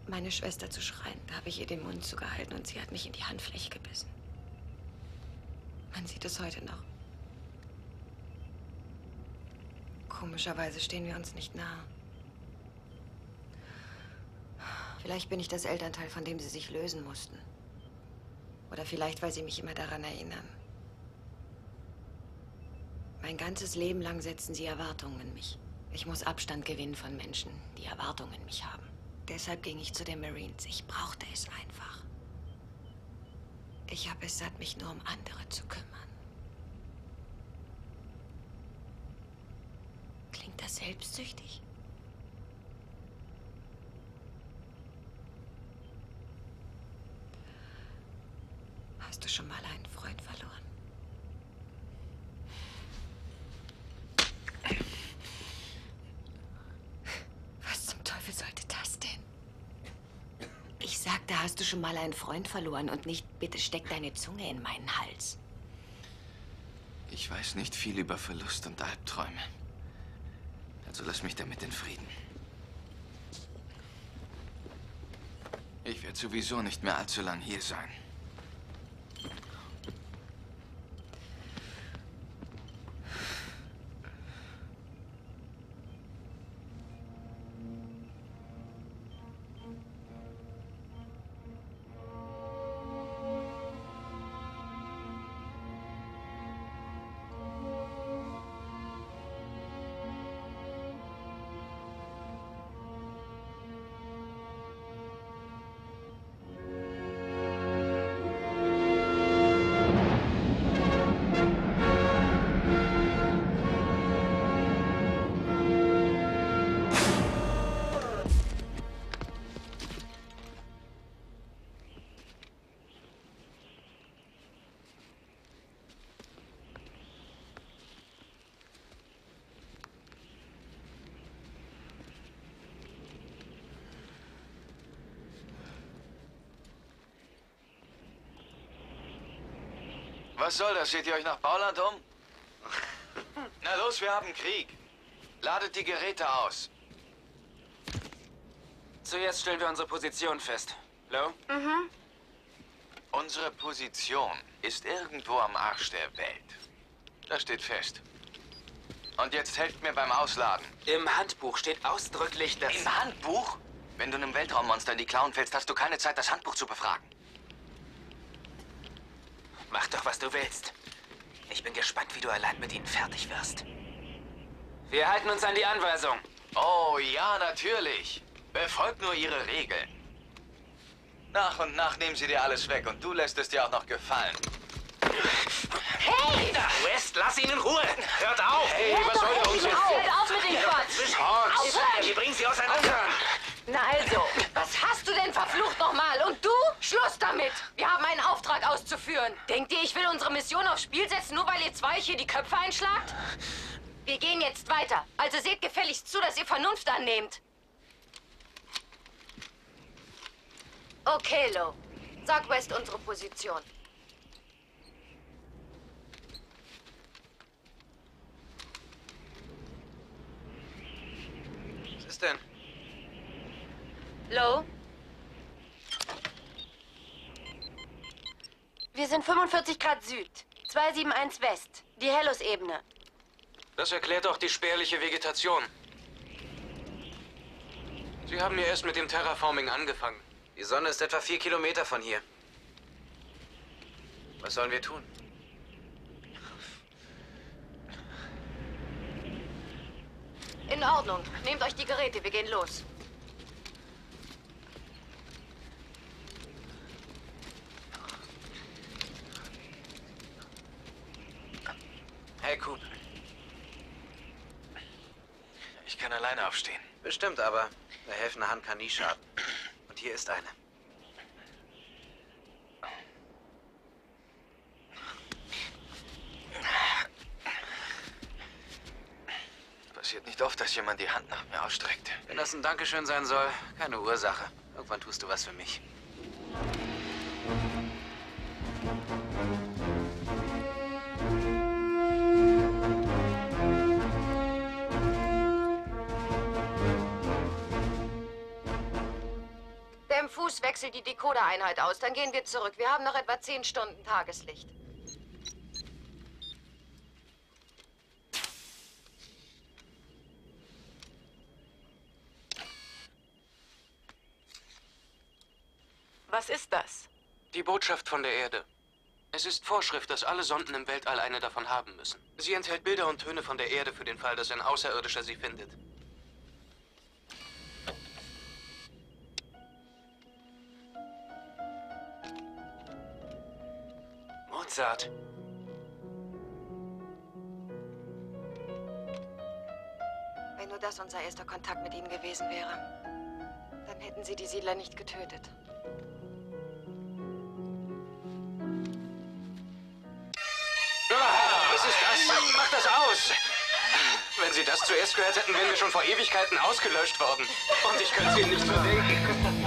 meine Schwester zu schreien. Da habe ich ihr den Mund zugehalten und sie hat mich in die Handfläche gebissen. Man sieht es heute noch. Komischerweise stehen wir uns nicht nahe. Vielleicht bin ich das Elternteil, von dem sie sich lösen mussten. Oder vielleicht, weil sie mich immer daran erinnern. Mein ganzes Leben lang setzen sie Erwartungen in mich. Ich muss Abstand gewinnen von Menschen, die Erwartungen in mich haben. Deshalb ging ich zu den Marines. Ich brauchte es einfach. Ich habe es satt, mich nur um andere zu kümmern. Klingt das selbstsüchtig? Hast du schon mal einen Freund verloren? Was zum Teufel sollte das denn? Ich sagte, hast du schon mal einen Freund verloren und nicht, bitte steck deine Zunge in meinen Hals. Ich weiß nicht viel über Verlust und Albträume. Also lass mich damit in Frieden. Ich werde sowieso nicht mehr allzu lang hier sein. Was soll das? Seht ihr euch nach Bauland um? Na los, wir haben Krieg. Ladet die Geräte aus. Zuerst stellen wir unsere Position fest. Lo? Mhm. Unsere Position ist irgendwo am Arsch der Welt. Das steht fest. Und jetzt helft mir beim Ausladen. Im Handbuch steht ausdrücklich, dass... Im Handbuch? Wenn du einem Weltraummonster in die Klauen fällst, hast du keine Zeit, das Handbuch zu befragen. Mach doch, was du willst. Ich bin gespannt, wie du allein mit ihnen fertig wirst. Wir halten uns an die Anweisung. Oh ja, natürlich. Befolgt nur ihre Regeln. Nach und nach nehmen sie dir alles weg und du lässt es dir auch noch gefallen. Hey! West, lass ihn in Ruhe! Auszuführen. Denkt ihr, ich will unsere Mission aufs Spiel setzen, nur weil ihr zwei hier die Köpfe einschlagt? Wir gehen jetzt weiter. Also seht gefälligst zu, dass ihr Vernunft annehmt. Okay, Lo. Sag West unsere Position. Was ist denn? Lo? Wir sind 45 Grad Süd, 271 West, die Hellos-Ebene. Das erklärt auch die spärliche Vegetation. Sie haben ja erst mit dem Terraforming angefangen. Die Sonne ist etwa vier Kilometer von hier. Was sollen wir tun? In Ordnung. Nehmt euch die Geräte, wir gehen los. Hey, Coop. Ich kann alleine aufstehen. Bestimmt, aber eine helfende Hand kann nie schaden. Und hier ist eine. Passiert nicht oft, dass jemand die Hand nach mir ausstreckt. Wenn das ein Dankeschön sein soll, keine Ursache. Irgendwann tust du was für mich. Fuß wechselt die Decoder-Einheit aus. Dann gehen wir zurück. Wir haben noch etwa 10 Stunden Tageslicht. Was ist das? Die Botschaft von der Erde. Es ist Vorschrift, dass alle Sonden im Weltall eine davon haben müssen. Sie enthält Bilder und Töne von der Erde für den Fall, dass ein Außerirdischer sie findet. Mozart. Wenn nur das unser erster Kontakt mit ihnen gewesen wäre, dann hätten sie die Siedler nicht getötet. Was ist das? Mach das aus! Wenn Sie das zuerst gehört hätten, wären wir schon vor Ewigkeiten ausgelöscht worden. Und ich könnte es Ihnen nicht verdenken.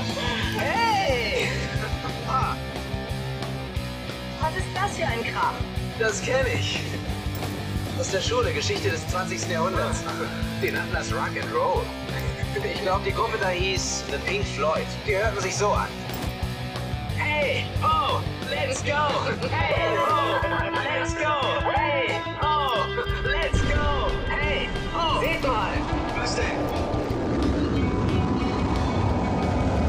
Das für ein Kram? das kenne ich. Aus der Schule, Geschichte des 20. Jahrhunderts. Rock and Roll. Ich glaube, die Gruppe da hieß The Pink Floyd. Die hörten sich so an. Hey, oh, let's go! Hey, oh, let's go! Hey, oh, let's go! Hey, oh! Seht mal! Was denn?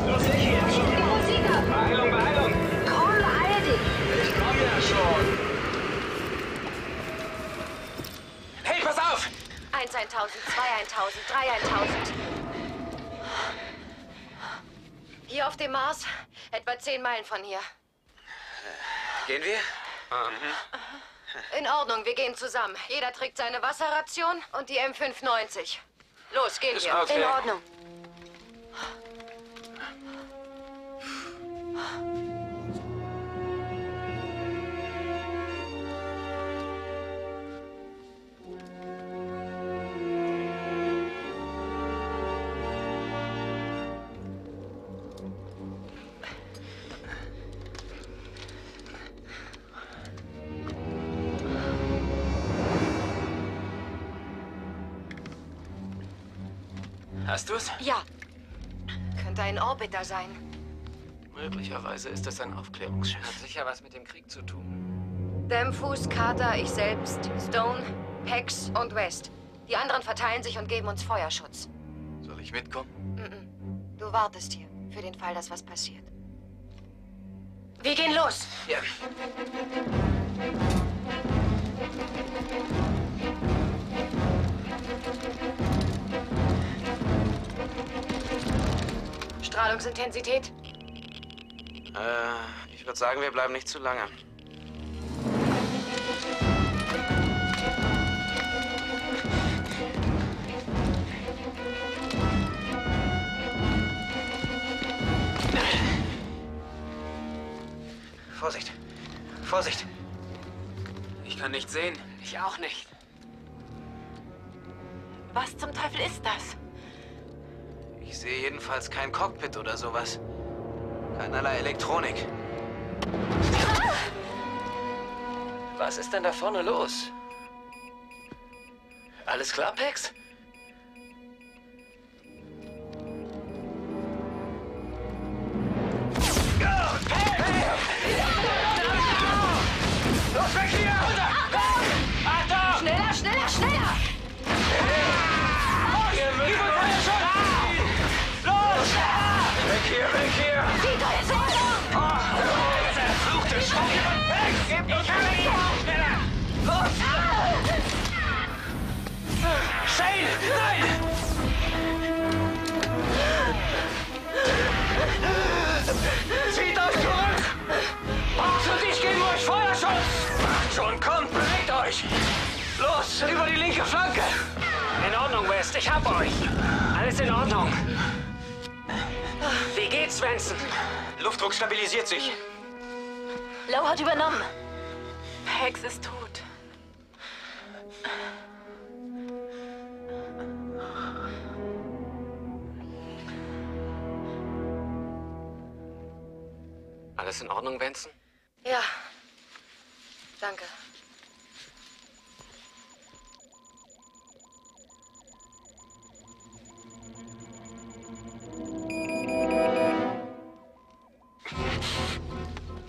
Los, weg hier! Die Musik ab! Beeilung, 1000, 2 1000, 3 1000. Hier auf dem Mars, etwa 10 Meilen von hier. Gehen wir? In Ordnung, wir gehen zusammen. Jeder trägt seine Wasserration und die M590. Los, gehen wir. okay. In Ordnung. Hast du's? Ja. Könnte ein Orbiter sein. Möglicherweise ist es ein Aufklärungsschiff. Hat sicher was mit dem Krieg zu tun. Demfus, Carter, ich selbst, Stone, Hex und West. Die anderen verteilen sich und geben uns Feuerschutz. Soll ich mitkommen? Mhm. Du wartest hier, für den Fall, dass was passiert. Wir gehen los! Ja. Strahlungsintensität? Äh, ich würde sagen, wir bleiben nicht zu lange. Vorsicht. Vorsicht. Ich kann nichts sehen. Ich auch nicht. Was zum Teufel ist das? Ich sehe jedenfalls kein Cockpit oder sowas. Keinerlei Elektronik. Was ist denn da vorne los? Alles klar, Pex? Über die linke Flanke! In Ordnung, West, ich hab euch! Alles in Ordnung! Wie geht's, Svensson? Luftdruck stabilisiert sich. Low hat übernommen. Hex ist tot. Alles in Ordnung, Benson? Ja. Danke.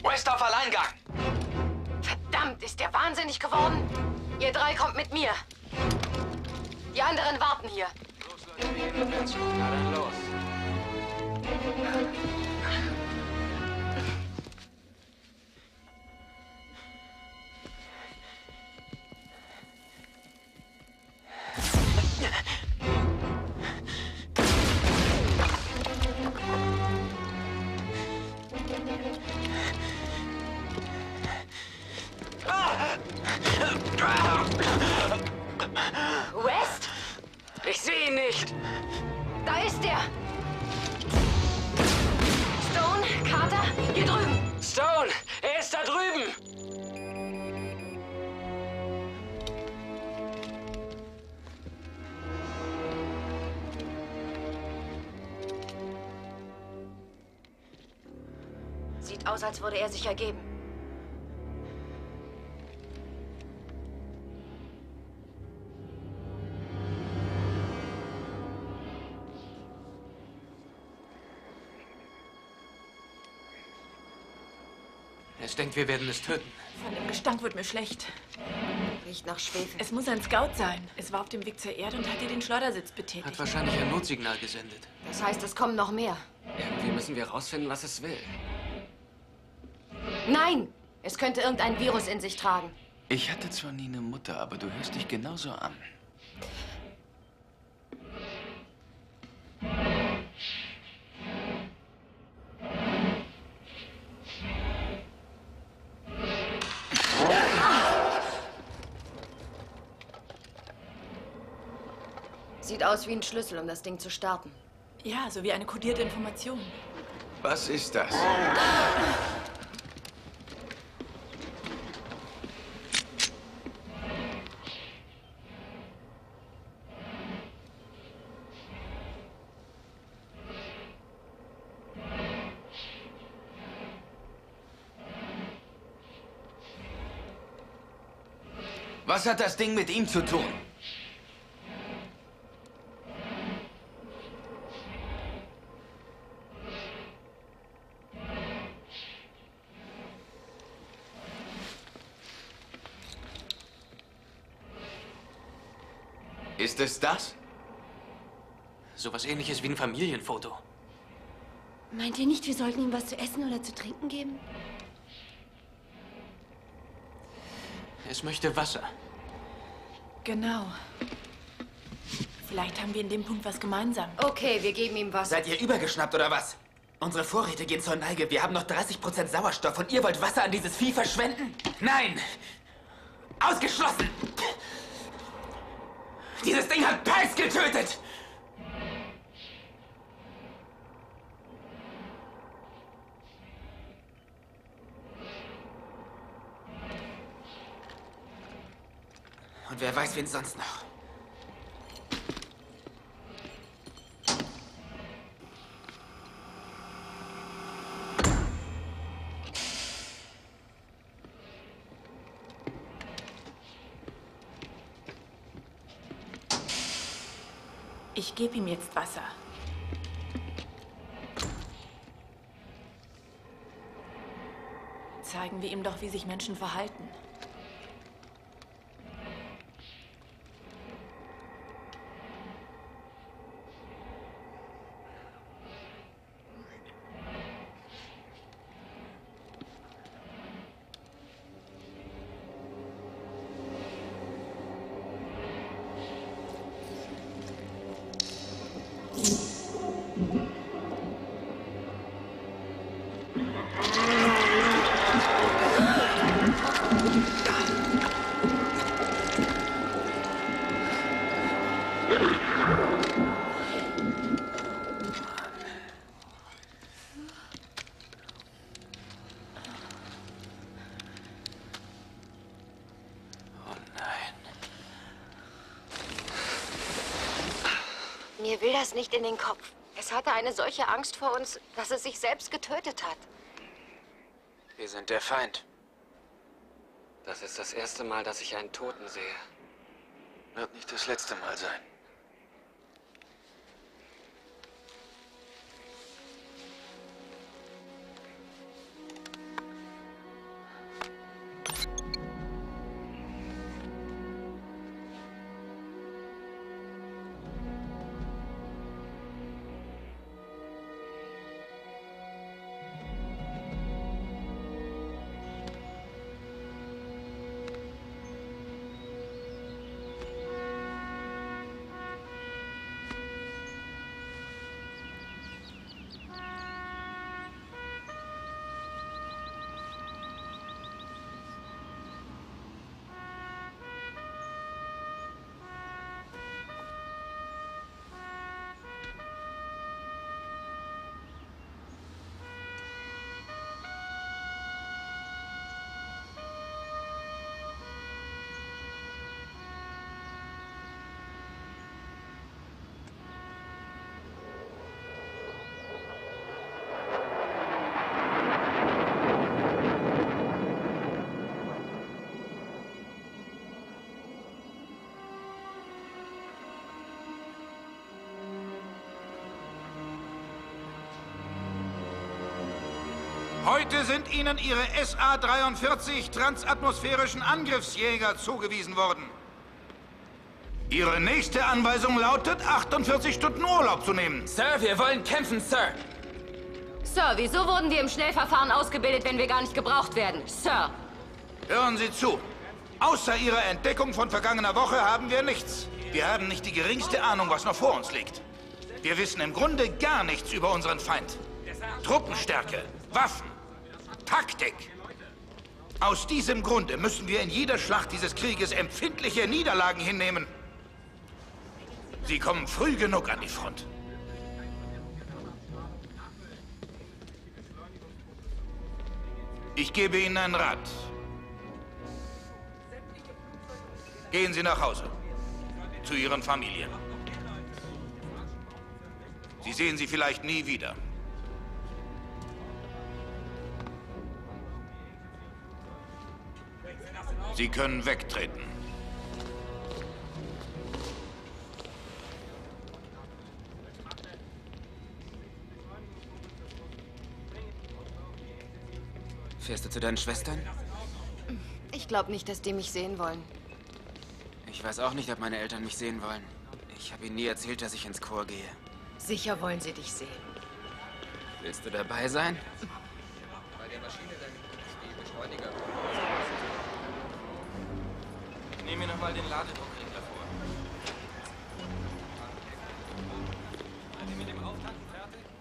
West auf Alleingang! Verdammt, ist der wahnsinnig geworden? Ihr drei kommt mit mir. Die anderen warten hier. Na dann los. West? Ich sehe ihn nicht! Da ist er! Stone, Carter, hier drüben! Stone, er ist da drüben! Sieht aus, als würde er sich ergeben. Es denkt, wir werden es töten. Von dem Gestank wird mir schlecht. Riecht nach Schwefel. Es muss ein Scout sein. Es war auf dem Weg zur Erde und hat dir den Schleudersitz betätigt. Hat wahrscheinlich ein Notsignal gesendet. Das heißt, es kommen noch mehr. Irgendwie müssen wir rausfinden, was es will. Nein! Es könnte irgendein Virus in sich tragen. Ich hatte zwar nie eine Mutter, aber du hörst dich genauso an. Aus wie ein Schlüssel, um das Ding zu starten. Ja, so wie eine kodierte Information. Was ist das? Was hat das Ding mit ihm zu tun? Ist das? Sowas ähnliches wie ein Familienfoto. Meint ihr nicht, wir sollten ihm was zu essen oder zu trinken geben? Es möchte Wasser. Genau. Vielleicht haben wir in dem Punkt was gemeinsam. Okay, wir geben ihm Wasser. Seid ihr übergeschnappt oder was? Unsere Vorräte gehen zur Neige. Wir haben noch 30% Sauerstoff und ihr wollt Wasser an dieses Vieh verschwenden? Nein! Ausgeschlossen! Dieses Ding hat Pals getötet! Und wer weiß, wen sonst noch. Ich gebe ihm jetzt Wasser. Zeigen wir ihm doch, wie sich Menschen verhalten. Das nicht in den Kopf. Es hatte eine solche Angst vor uns, dass es sich selbst getötet hat. Wir sind der Feind. Das ist das erste Mal, dass ich einen Toten sehe. Wird nicht das letzte Mal sein. Heute sind Ihnen Ihre SA-43 transatmosphärischen Angriffsjäger zugewiesen worden. Ihre nächste Anweisung lautet, 48 Stunden Urlaub zu nehmen. Sir, wir wollen kämpfen, Sir. Sir, wieso wurden wir im Schnellverfahren ausgebildet, wenn wir gar nicht gebraucht werden? Sir! Hören Sie zu. Außer Ihrer Entdeckung von vergangener Woche haben wir nichts. Wir haben nicht die geringste Ahnung, was noch vor uns liegt. Wir wissen im Grunde gar nichts über unseren Feind. Truppenstärke, Waffen, Taktik. Aus diesem Grunde müssen wir in jeder Schlacht dieses Krieges empfindliche Niederlagen hinnehmen. Sie kommen früh genug an die Front. Ich gebe Ihnen einen Rat. Gehen Sie nach Hause. Zu Ihren Familien. Sie sehen sie vielleicht nie wieder. Sie können wegtreten. Fährst du zu deinen Schwestern? Ich glaube nicht, dass die mich sehen wollen. Ich weiß auch nicht, ob meine Eltern mich sehen wollen. Ich habe ihnen nie erzählt, dass ich ins Chor gehe. Sicher wollen sie dich sehen. Willst du dabei sein? Bei der Maschine dann die Beschleuniger. Nehm mir nochmal den Ladedruckregler vor.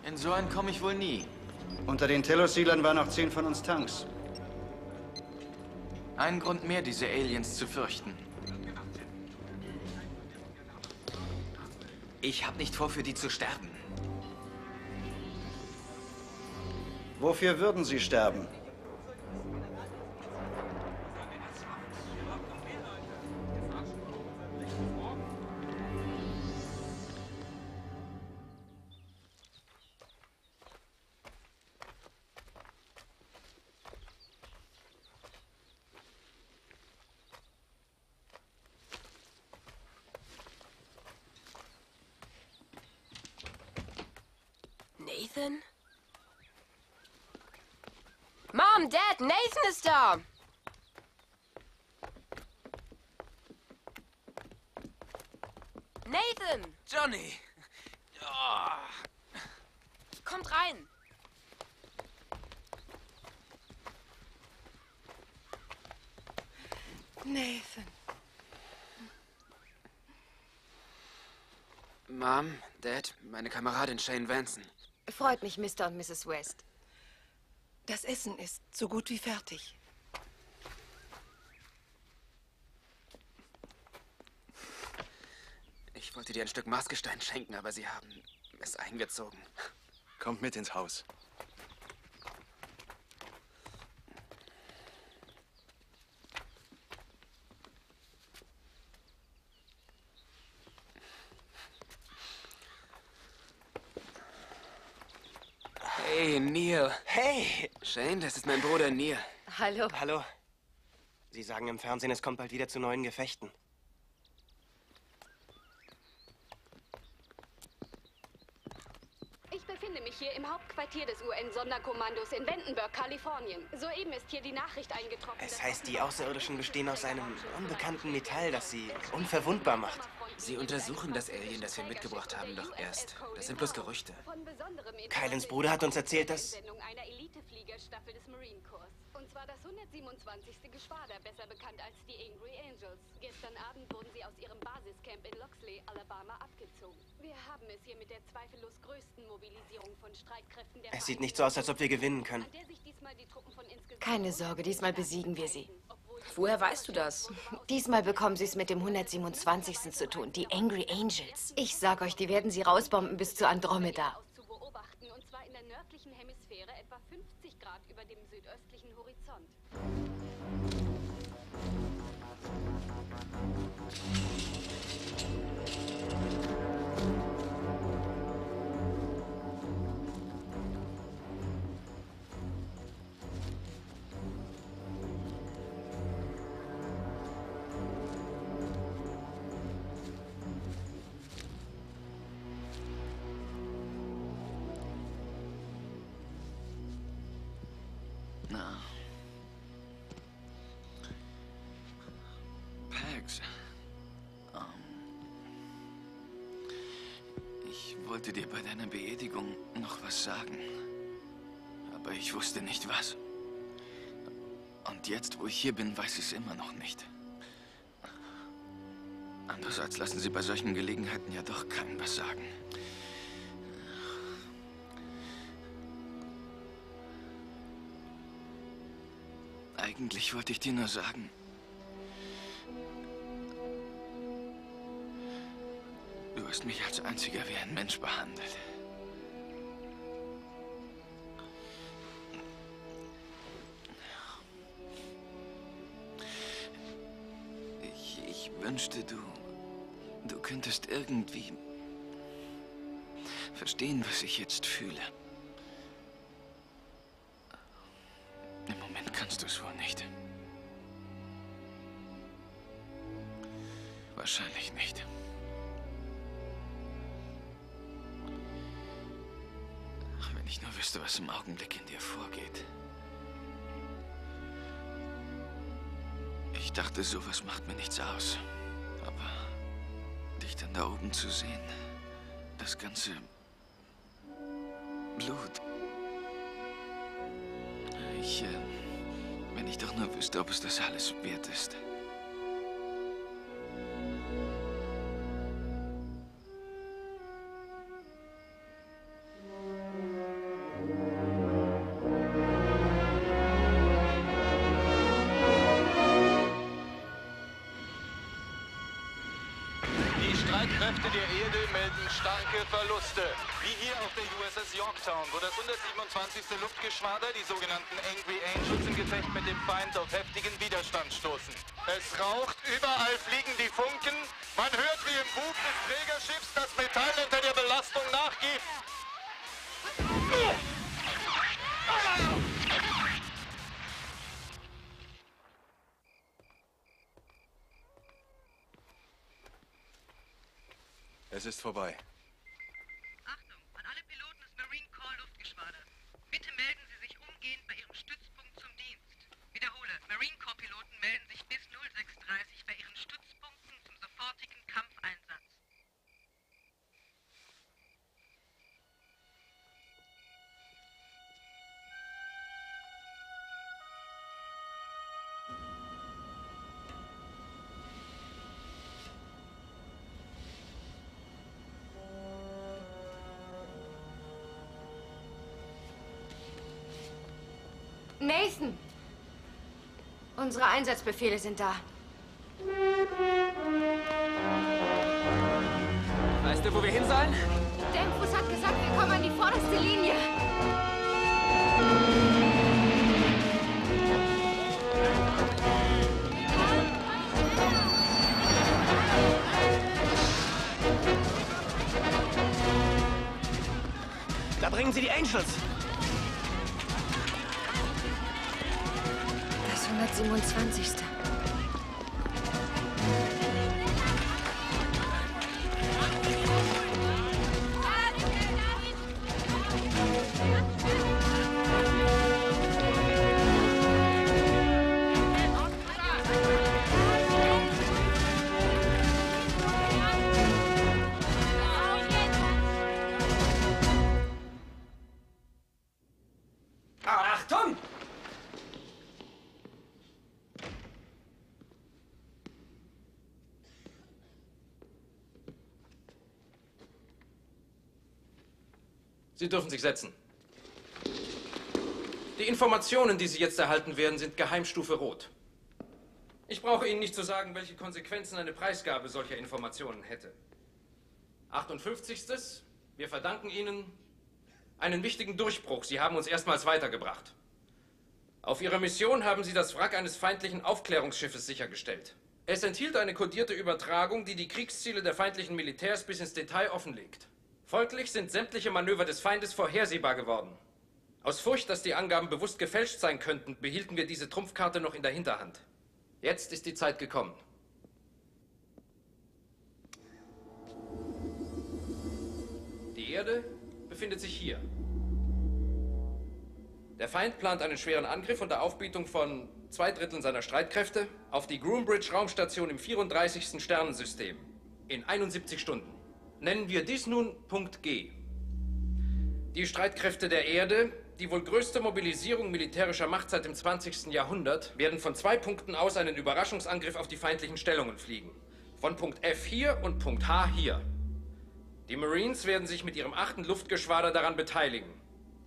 In so einen komme ich wohl nie. Unter den Telos-Siedlern waren noch zehn von uns Tanks. Ein Grund mehr, diese Aliens zu fürchten. Ich habe nicht vor, für die zu sterben. Wofür würden Sie sterben? Mom, Dad, meine Kameradin Shane Vanson. Freut mich, Mr. und Mrs. West. Das Essen ist so gut wie fertig. Ich wollte dir ein Stück Marsgestein schenken, aber sie haben es eingezogen. Kommt mit ins Haus. Hey, Neil. Hey! Shane, das ist mein Bruder Neil. Hallo. Hallo. Sie sagen im Fernsehen, es kommt bald wieder zu neuen Gefechten. Ich befinde mich hier im Hauptquartier des UN-Sonderkommandos in Vandenberg, Kalifornien. Soeben ist hier die Nachricht eingetroffen. Es heißt, die Außerirdischen bestehen aus einem unbekannten Metall, das sie unverwundbar macht. Sie untersuchen das Alien, das wir mitgebracht haben, doch erst. Das sind bloß Gerüchte. Kylens Bruder hat uns erzählt, dass... Einer Elitefliegerstaffel des Marine Corps. Und zwar das 127. Geschwader, besser bekannt als die Angry Angels. Gestern Abend wurden sie aus ihrem Basiscamp in Loxley, Alabama, abgezogen. Wir haben es hier mit der zweifellos größten Mobilisierung von Streitkräften der Es sieht nicht so aus, als ob wir gewinnen können. Keine Sorge, diesmal besiegen wir sie. Woher weißt du das? Diesmal bekommen sie es mit dem 127. zu tun, die Angry Angels. Ich sag euch, die werden sie rausbomben bis zu Andromeda. zu beobachten, und zwar in der nördlichen Hemisphäre etwa 50 Grad über dem südöstlichen Horizont. Na. Und jetzt, wo ich hier bin, weiß ich es immer noch nicht. Andererseits lassen sie bei solchen Gelegenheiten ja doch keinem was sagen. Eigentlich wollte ich dir nur sagen. Du hast mich als einziger wie ein Mensch behandelt. Wünschte, du. Du könntest irgendwie. verstehen, was ich jetzt fühle. 127. Luftgeschwader, die sogenannten Angry Angels, im Gefecht mit dem Feind auf heftigen Widerstand stoßen. Es raucht, überall fliegen die Funken. Man hört, wie im Bug des Trägerschiffs das Metall unter der Belastung nachgibt. Es ist vorbei. Unsere Einsatzbefehle sind da. Weißt du, wo wir hin sollen? Denfus hat gesagt, wir kommen an die vorderste Linie. Da bringen sie die Angels. 127. Sie dürfen sich setzen. Die Informationen, die Sie jetzt erhalten werden, sind Geheimstufe Rot. Ich brauche Ihnen nicht zu sagen, welche Konsequenzen eine Preisgabe solcher Informationen hätte. 58. Wir verdanken Ihnen einen wichtigen Durchbruch. Sie haben uns erstmals weitergebracht. Auf Ihrer Mission haben Sie das Wrack eines feindlichen Aufklärungsschiffes sichergestellt. Es enthielt eine kodierte Übertragung, die die Kriegsziele der feindlichen Militärs bis ins Detail offenlegt. Folglich sind sämtliche Manöver des Feindes vorhersehbar geworden. Aus Furcht, dass die Angaben bewusst gefälscht sein könnten, behielten wir diese Trumpfkarte noch in der Hinterhand. Jetzt ist die Zeit gekommen. Die Erde befindet sich hier. Der Feind plant einen schweren Angriff unter Aufbietung von zwei Dritteln seiner Streitkräfte auf die Groombridge-Raumstation im 34. Sternensystem in 71 Stunden. Nennen wir dies nun Punkt G. Die Streitkräfte der Erde, die wohl größte Mobilisierung militärischer Macht seit dem 20. Jahrhundert, werden von zwei Punkten aus einen Überraschungsangriff auf die feindlichen Stellungen fliegen. Von Punkt F hier und Punkt H hier. Die Marines werden sich mit ihrem achten Luftgeschwader daran beteiligen.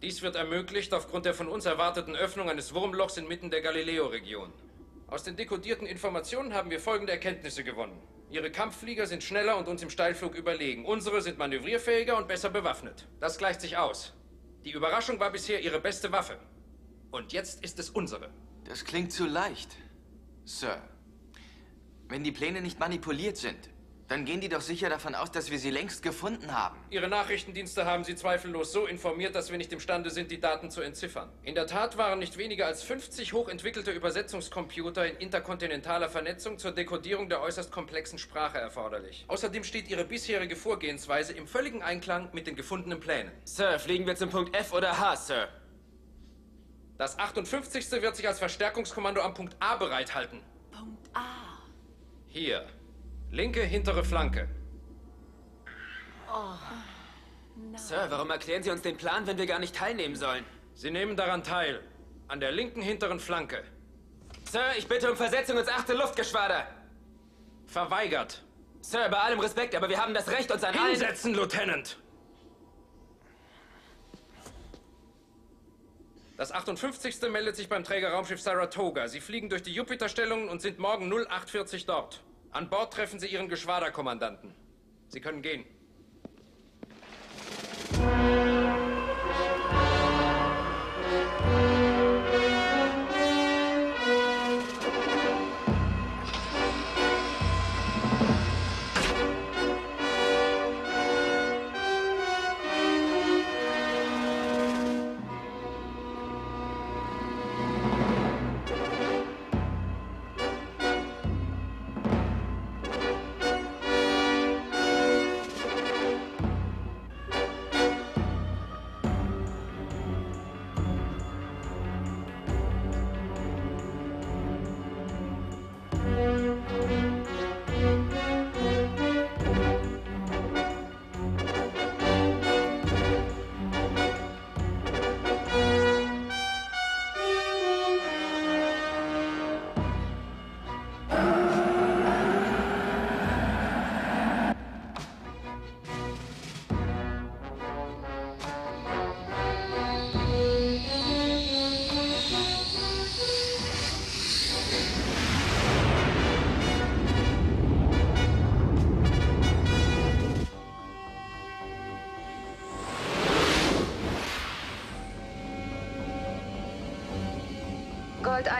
Dies wird ermöglicht aufgrund der von uns erwarteten Öffnung eines Wurmlochs inmitten der Galileo-Region. Aus den dekodierten Informationen haben wir folgende Erkenntnisse gewonnen. Ihre Kampfflieger sind schneller und uns im Steilflug überlegen. Unsere sind manövrierfähiger und besser bewaffnet. Das gleicht sich aus. Die Überraschung war bisher ihre beste Waffe. Und jetzt ist es unsere. Das klingt zu leicht, Sir. Wenn die Pläne nicht manipuliert sind, dann gehen die doch sicher davon aus, dass wir sie längst gefunden haben. Ihre Nachrichtendienste haben Sie zweifellos so informiert, dass wir nicht imstande sind, die Daten zu entziffern. In der Tat waren nicht weniger als 50 hochentwickelte Übersetzungscomputer in interkontinentaler Vernetzung zur Dekodierung der äußerst komplexen Sprache erforderlich. Außerdem steht Ihre bisherige Vorgehensweise im völligen Einklang mit den gefundenen Plänen. Sir, fliegen wir zum Punkt F oder H, Sir? Das 58. wird sich als Verstärkungskommando am Punkt A bereithalten. Punkt A. Hier. Linke hintere Flanke. Oh. Sir, warum erklären Sie uns den Plan, wenn wir gar nicht teilnehmen sollen? Sie nehmen daran teil. An der linken hinteren Flanke. Sir, ich bitte um Versetzung ins 8. Luftgeschwader. Verweigert. Sir, bei allem Respekt, aber wir haben das Recht, uns an allen... Hinsetzen, Lieutenant! Das 58. meldet sich beim Trägerraumschiff Saratoga. Sie fliegen durch die Jupiterstellungen und sind morgen 0840 dort. An Bord treffen Sie Ihren Geschwaderkommandanten. Sie können gehen.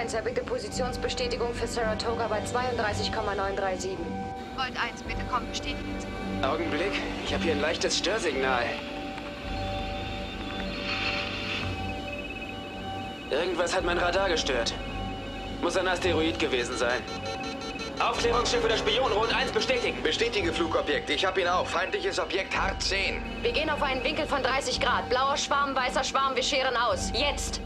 1, erbitte Positionsbestätigung für Saratoga bei 32,937. Gold 1, bitte komm bestätigt. Augenblick, ich habe hier ein leichtes Störsignal. Irgendwas hat mein Radar gestört. Muss ein Asteroid gewesen sein. Aufklärungsschiff oder Spion, Rot 1 bestätigen. Bestätige Flugobjekt. Ich hab ihn auch. Feindliches Objekt Hart 10. Wir gehen auf einen Winkel von 30 Grad. Blauer Schwarm, weißer Schwarm, wir scheren aus. Jetzt!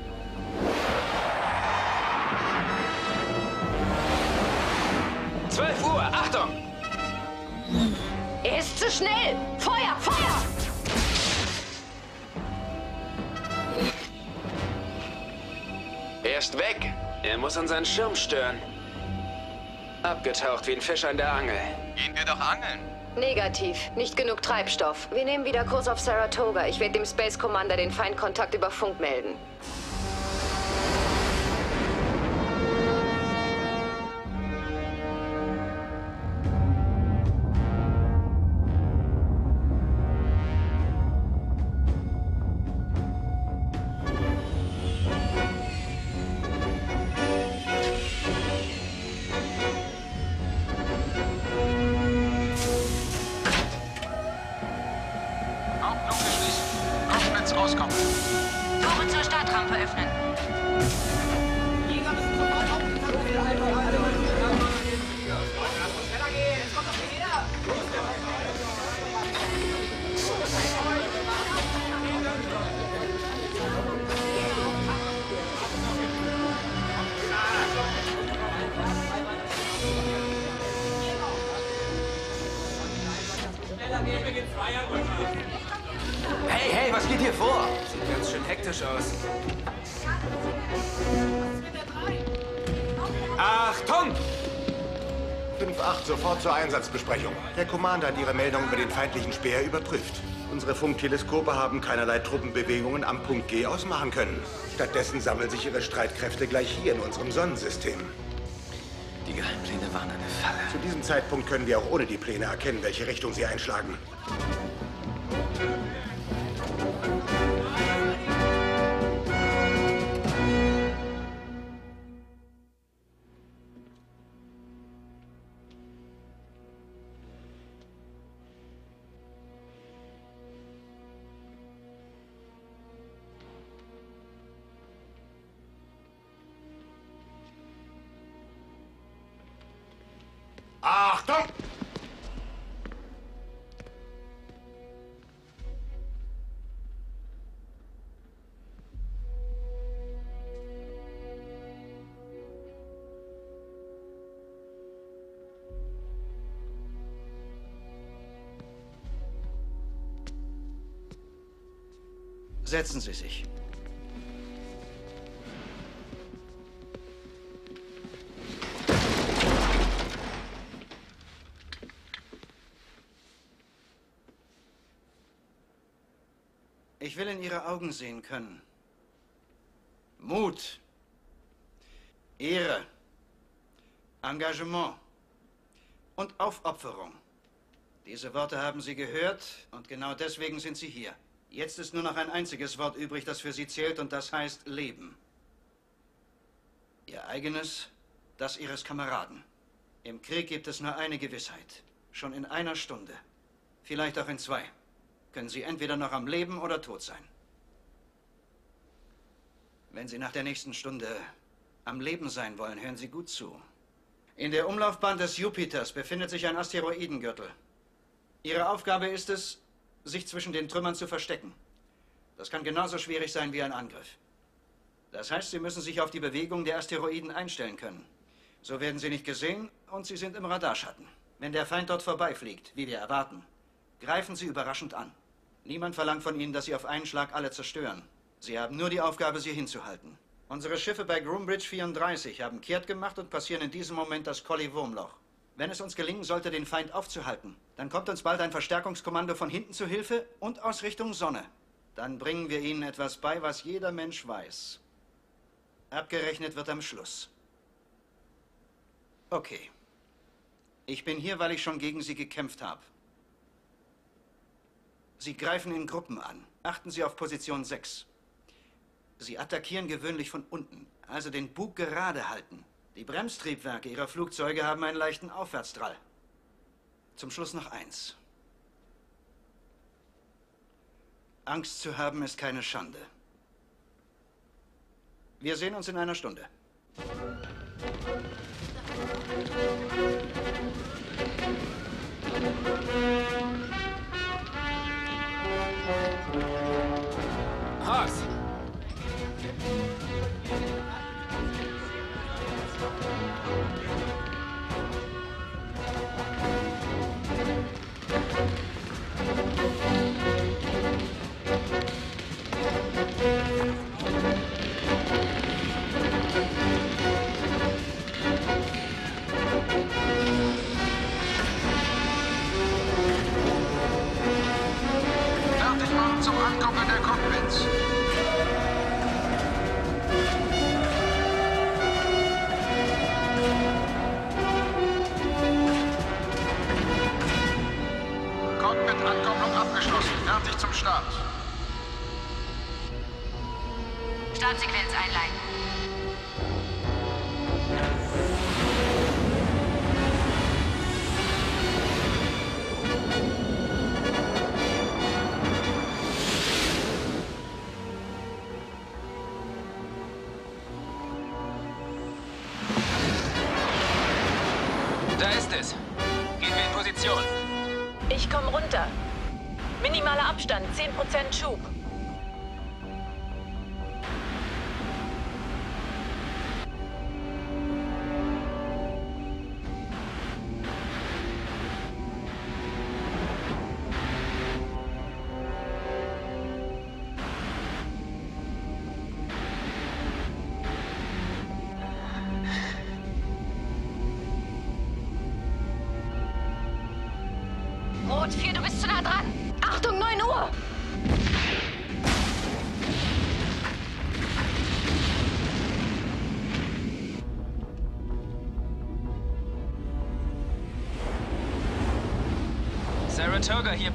Zwölf Uhr, Achtung! Er ist zu schnell! Feuer, Feuer! Er ist weg. Er muss unseren Schirm stören. Abgetaucht wie ein Fisch an der Angel. Gehen wir doch angeln. Negativ. Nicht genug Treibstoff. Wir nehmen wieder Kurs auf Saratoga. Ich werde dem Space Commander den Feindkontakt über Funk melden. Commander hat Ihre Meldung über den feindlichen Speer überprüft. Unsere Funkteleskope haben keinerlei Truppenbewegungen am Punkt G ausmachen können. Stattdessen sammeln sich Ihre Streitkräfte gleich hier in unserem Sonnensystem. Die Geheimpläne waren eine Falle. Zu diesem Zeitpunkt können wir auch ohne die Pläne erkennen, welche Richtung sie einschlagen. Setzen Sie sich. Ich will in Ihre Augen sehen können. Mut, Ehre, Engagement und Aufopferung. Diese Worte haben Sie gehört und genau deswegen sind Sie hier. Jetzt ist nur noch ein einziges Wort übrig, das für Sie zählt und das heißt Leben. Ihr eigenes, das Ihres Kameraden. Im Krieg gibt es nur eine Gewissheit. Schon in einer Stunde, vielleicht auch in zwei, können Sie entweder noch am Leben oder tot sein. Wenn Sie nach der nächsten Stunde am Leben sein wollen, hören Sie gut zu. In der Umlaufbahn des Jupiters befindet sich ein Asteroidengürtel. Ihre Aufgabe ist es, sich zwischen den Trümmern zu verstecken. Das kann genauso schwierig sein wie ein Angriff. Das heißt, Sie müssen sich auf die Bewegung der Asteroiden einstellen können. So werden Sie nicht gesehen und Sie sind im Radarschatten. Wenn der Feind dort vorbeifliegt, wie wir erwarten, greifen Sie überraschend an. Niemand verlangt von Ihnen, dass Sie auf einen Schlag alle zerstören. Sie haben nur die Aufgabe, sie hinzuhalten. Unsere Schiffe bei Groombridge 34 haben kehrt gemacht und passieren in diesem Moment das Collie-Wurmloch. Wenn es uns gelingen sollte, den Feind aufzuhalten, dann kommt uns bald ein Verstärkungskommando von hinten zu Hilfe und aus Richtung Sonne. Dann bringen wir ihnen etwas bei, was jeder Mensch weiß. Abgerechnet wird am Schluss. Okay. Ich bin hier, weil ich schon gegen Sie gekämpft habe. Sie greifen in Gruppen an. Achten Sie auf Position 6. Sie attackieren gewöhnlich von unten, also den Bug gerade halten. Die Bremstriebwerke Ihrer Flugzeuge haben einen leichten Aufwärtsdrall. Zum Schluss noch eins. Angst zu haben ist keine Schande. Wir sehen uns in einer Stunde. Haas! Abgeschlossen. Fertig zum Start. Startsequenz einleiten. 10% Schub.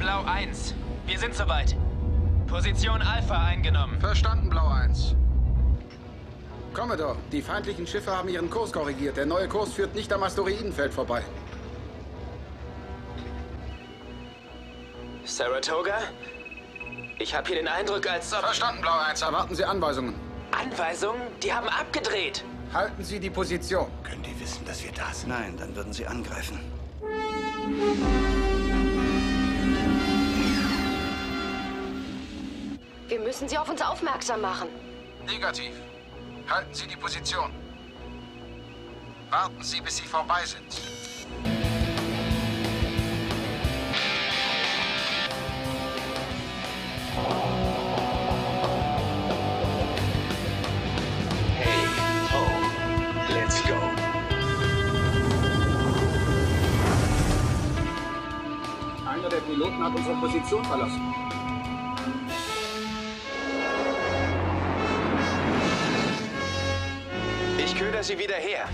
Blau 1. Wir sind soweit. Position Alpha eingenommen. Verstanden, Blau 1. Commodore, die feindlichen Schiffe haben ihren Kurs korrigiert. Der neue Kurs führt nicht am Asteroidenfeld vorbei. Saratoga? Ich habe hier den Eindruck, als ob... Verstanden, Blau 1. Erwarten Sie Anweisungen. Anweisungen? Die haben abgedreht. Halten Sie die Position. Können die wissen, dass wir da sind? Nein, dann würden sie angreifen. Wir müssen sie auf uns aufmerksam machen. Negativ. Halten Sie die Position. Warten Sie, bis sie vorbei sind. Piloten hat unsere Position verlassen. Köder sie wieder her.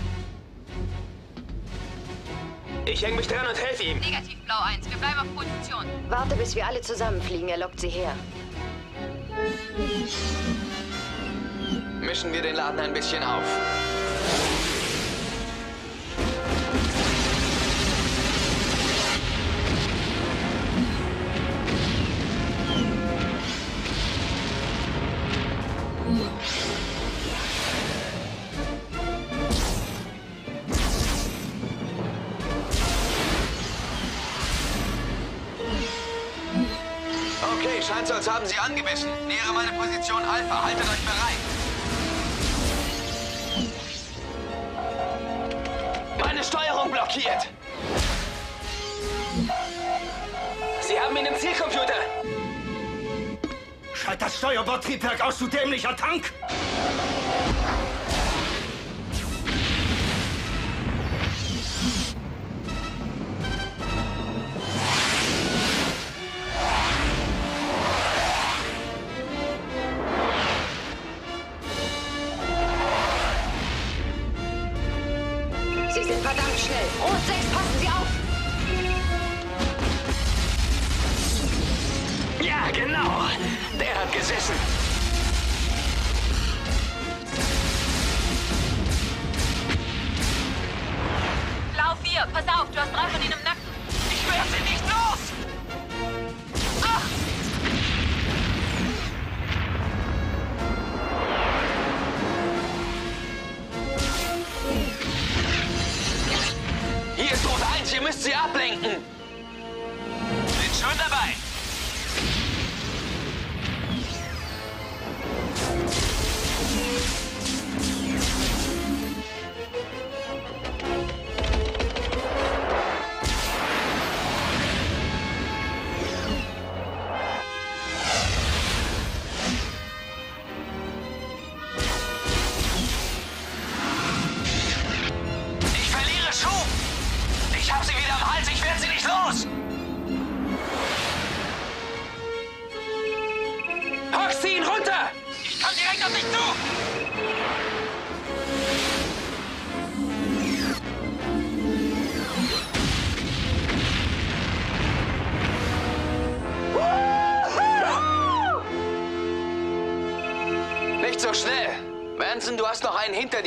Ich hänge mich dran und helfe ihm. Negativ, Blau 1. Wir bleiben auf Position. Warte, bis wir alle zusammenfliegen. Er lockt sie her. Mischen wir den Laden ein bisschen auf. Okay, als haben sie angebissen. Nähere meine Position Alpha. Haltet euch bereit. Meine Steuerung blockiert. Sie haben ihn im Zielcomputer. Schalt das Steuerbordtriebwerk aus, du dämlicher Tank!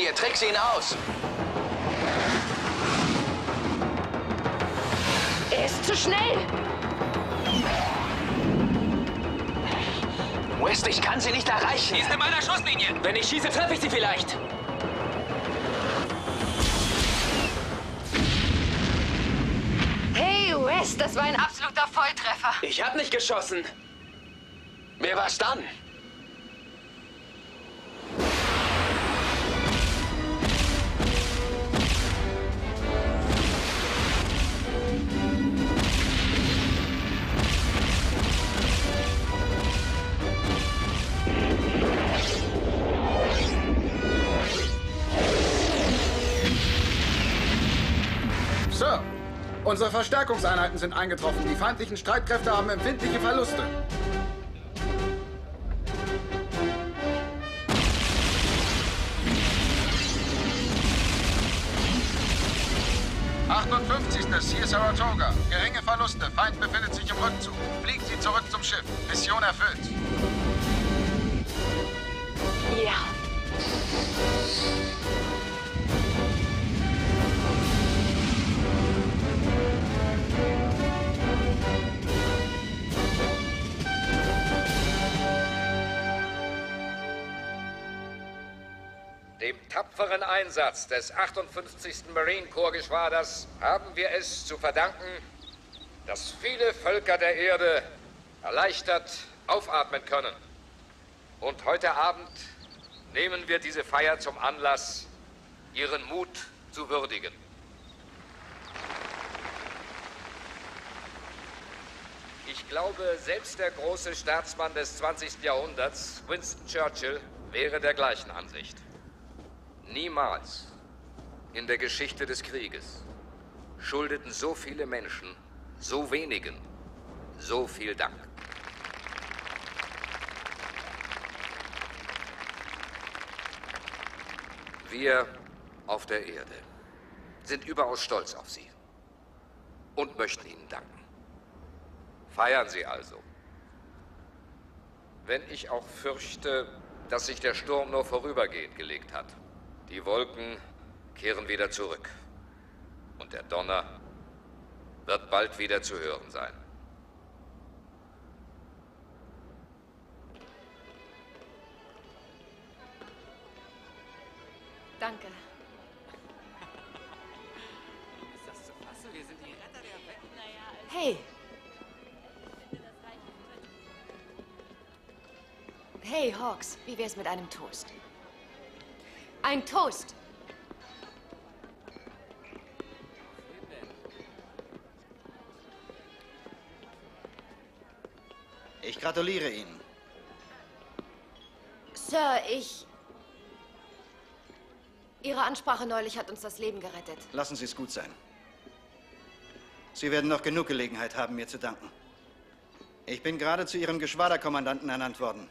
Dir. Trick sie ihn aus. Er ist zu schnell! West, ich kann sie nicht erreichen. Sie ist in meiner Schusslinie. Wenn ich schieße, treffe ich sie vielleicht. Hey, Wes, das war ein absoluter Volltreffer. Ich habe nicht geschossen. Unsere Verstärkungseinheiten sind eingetroffen. Die feindlichen Streitkräfte haben empfindliche Verluste. Saratoga. Geringe Verluste. Feind befindet sich im Rückzug. Fliegen Sie zurück zum Schiff. Mission erfüllt. Tapferen Einsatz des 58. Marine Corps Geschwaders haben wir es zu verdanken, dass viele Völker der Erde erleichtert aufatmen können. Und heute Abend nehmen wir diese Feier zum Anlass, ihren Mut zu würdigen. Ich glaube, selbst der große Staatsmann des 20. Jahrhunderts, Winston Churchill, wäre der gleichen Ansicht. Niemals in der Geschichte des Krieges schuldeten so viele Menschen so wenigen So viel Dank. Wir auf der Erde sind überaus stolz auf Sie und möchten Ihnen danken. Feiern Sie also. Wenn ich auch fürchte, dass sich der Sturm nur vorübergehend gelegt hat. Die Wolken kehren wieder zurück. Und der Donner wird bald wieder zu hören sein. Danke. Ist das zu fassen? Wir sind die Retter der Welt. Hey. Hey, Hawks, wie wär's mit einem Toast? Ein Toast! Ich gratuliere Ihnen. Sir, ich... Ihre Ansprache neulich hat uns das Leben gerettet. Lassen Sie es gut sein. Sie werden noch genug Gelegenheit haben, mir zu danken. Ich bin gerade zu Ihrem Geschwaderkommandanten ernannt worden.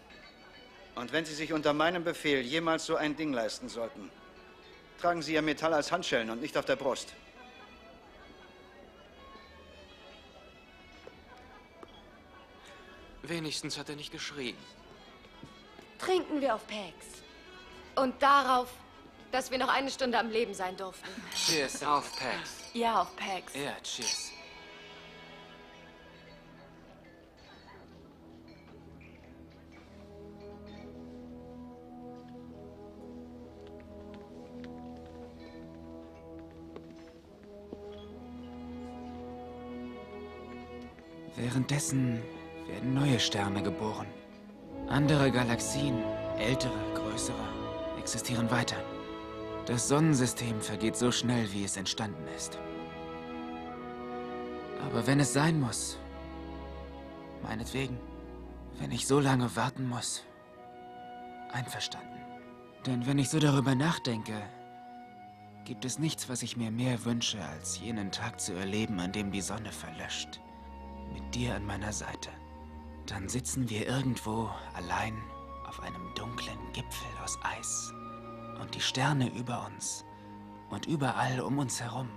Und wenn Sie sich unter meinem Befehl jemals so ein Ding leisten sollten, tragen Sie Ihr Metall als Handschellen und nicht auf der Brust. Wenigstens hat er nicht geschrien. Trinken wir auf Pax. Und darauf, dass wir noch eine Stunde am Leben sein durften. Cheers auf Pax. Ja, auf Pax. Ja, cheers. Währenddessen werden neue Sterne geboren. Andere Galaxien, ältere, größere, existieren weiter. Das Sonnensystem vergeht so schnell, wie es entstanden ist. Aber wenn es sein muss, meinetwegen, wenn ich so lange warten muss, einverstanden. Denn wenn ich so darüber nachdenke, gibt es nichts, was ich mir mehr wünsche, als jenen Tag zu erleben, an dem die Sonne verlöscht. Mit dir an meiner Seite. Dann sitzen wir irgendwo allein auf einem dunklen Gipfel aus Eis. Und die Sterne über uns und überall um uns herum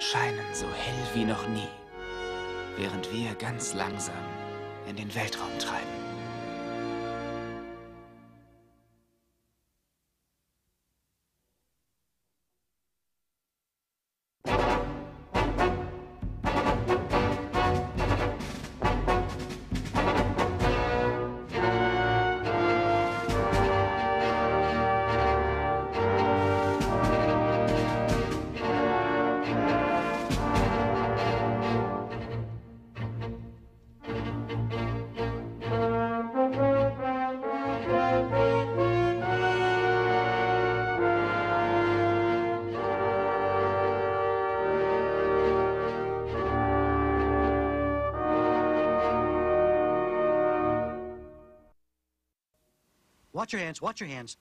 scheinen so hell wie noch nie, während wir ganz langsam in den Weltraum treiben. Watch your hands, watch your hands.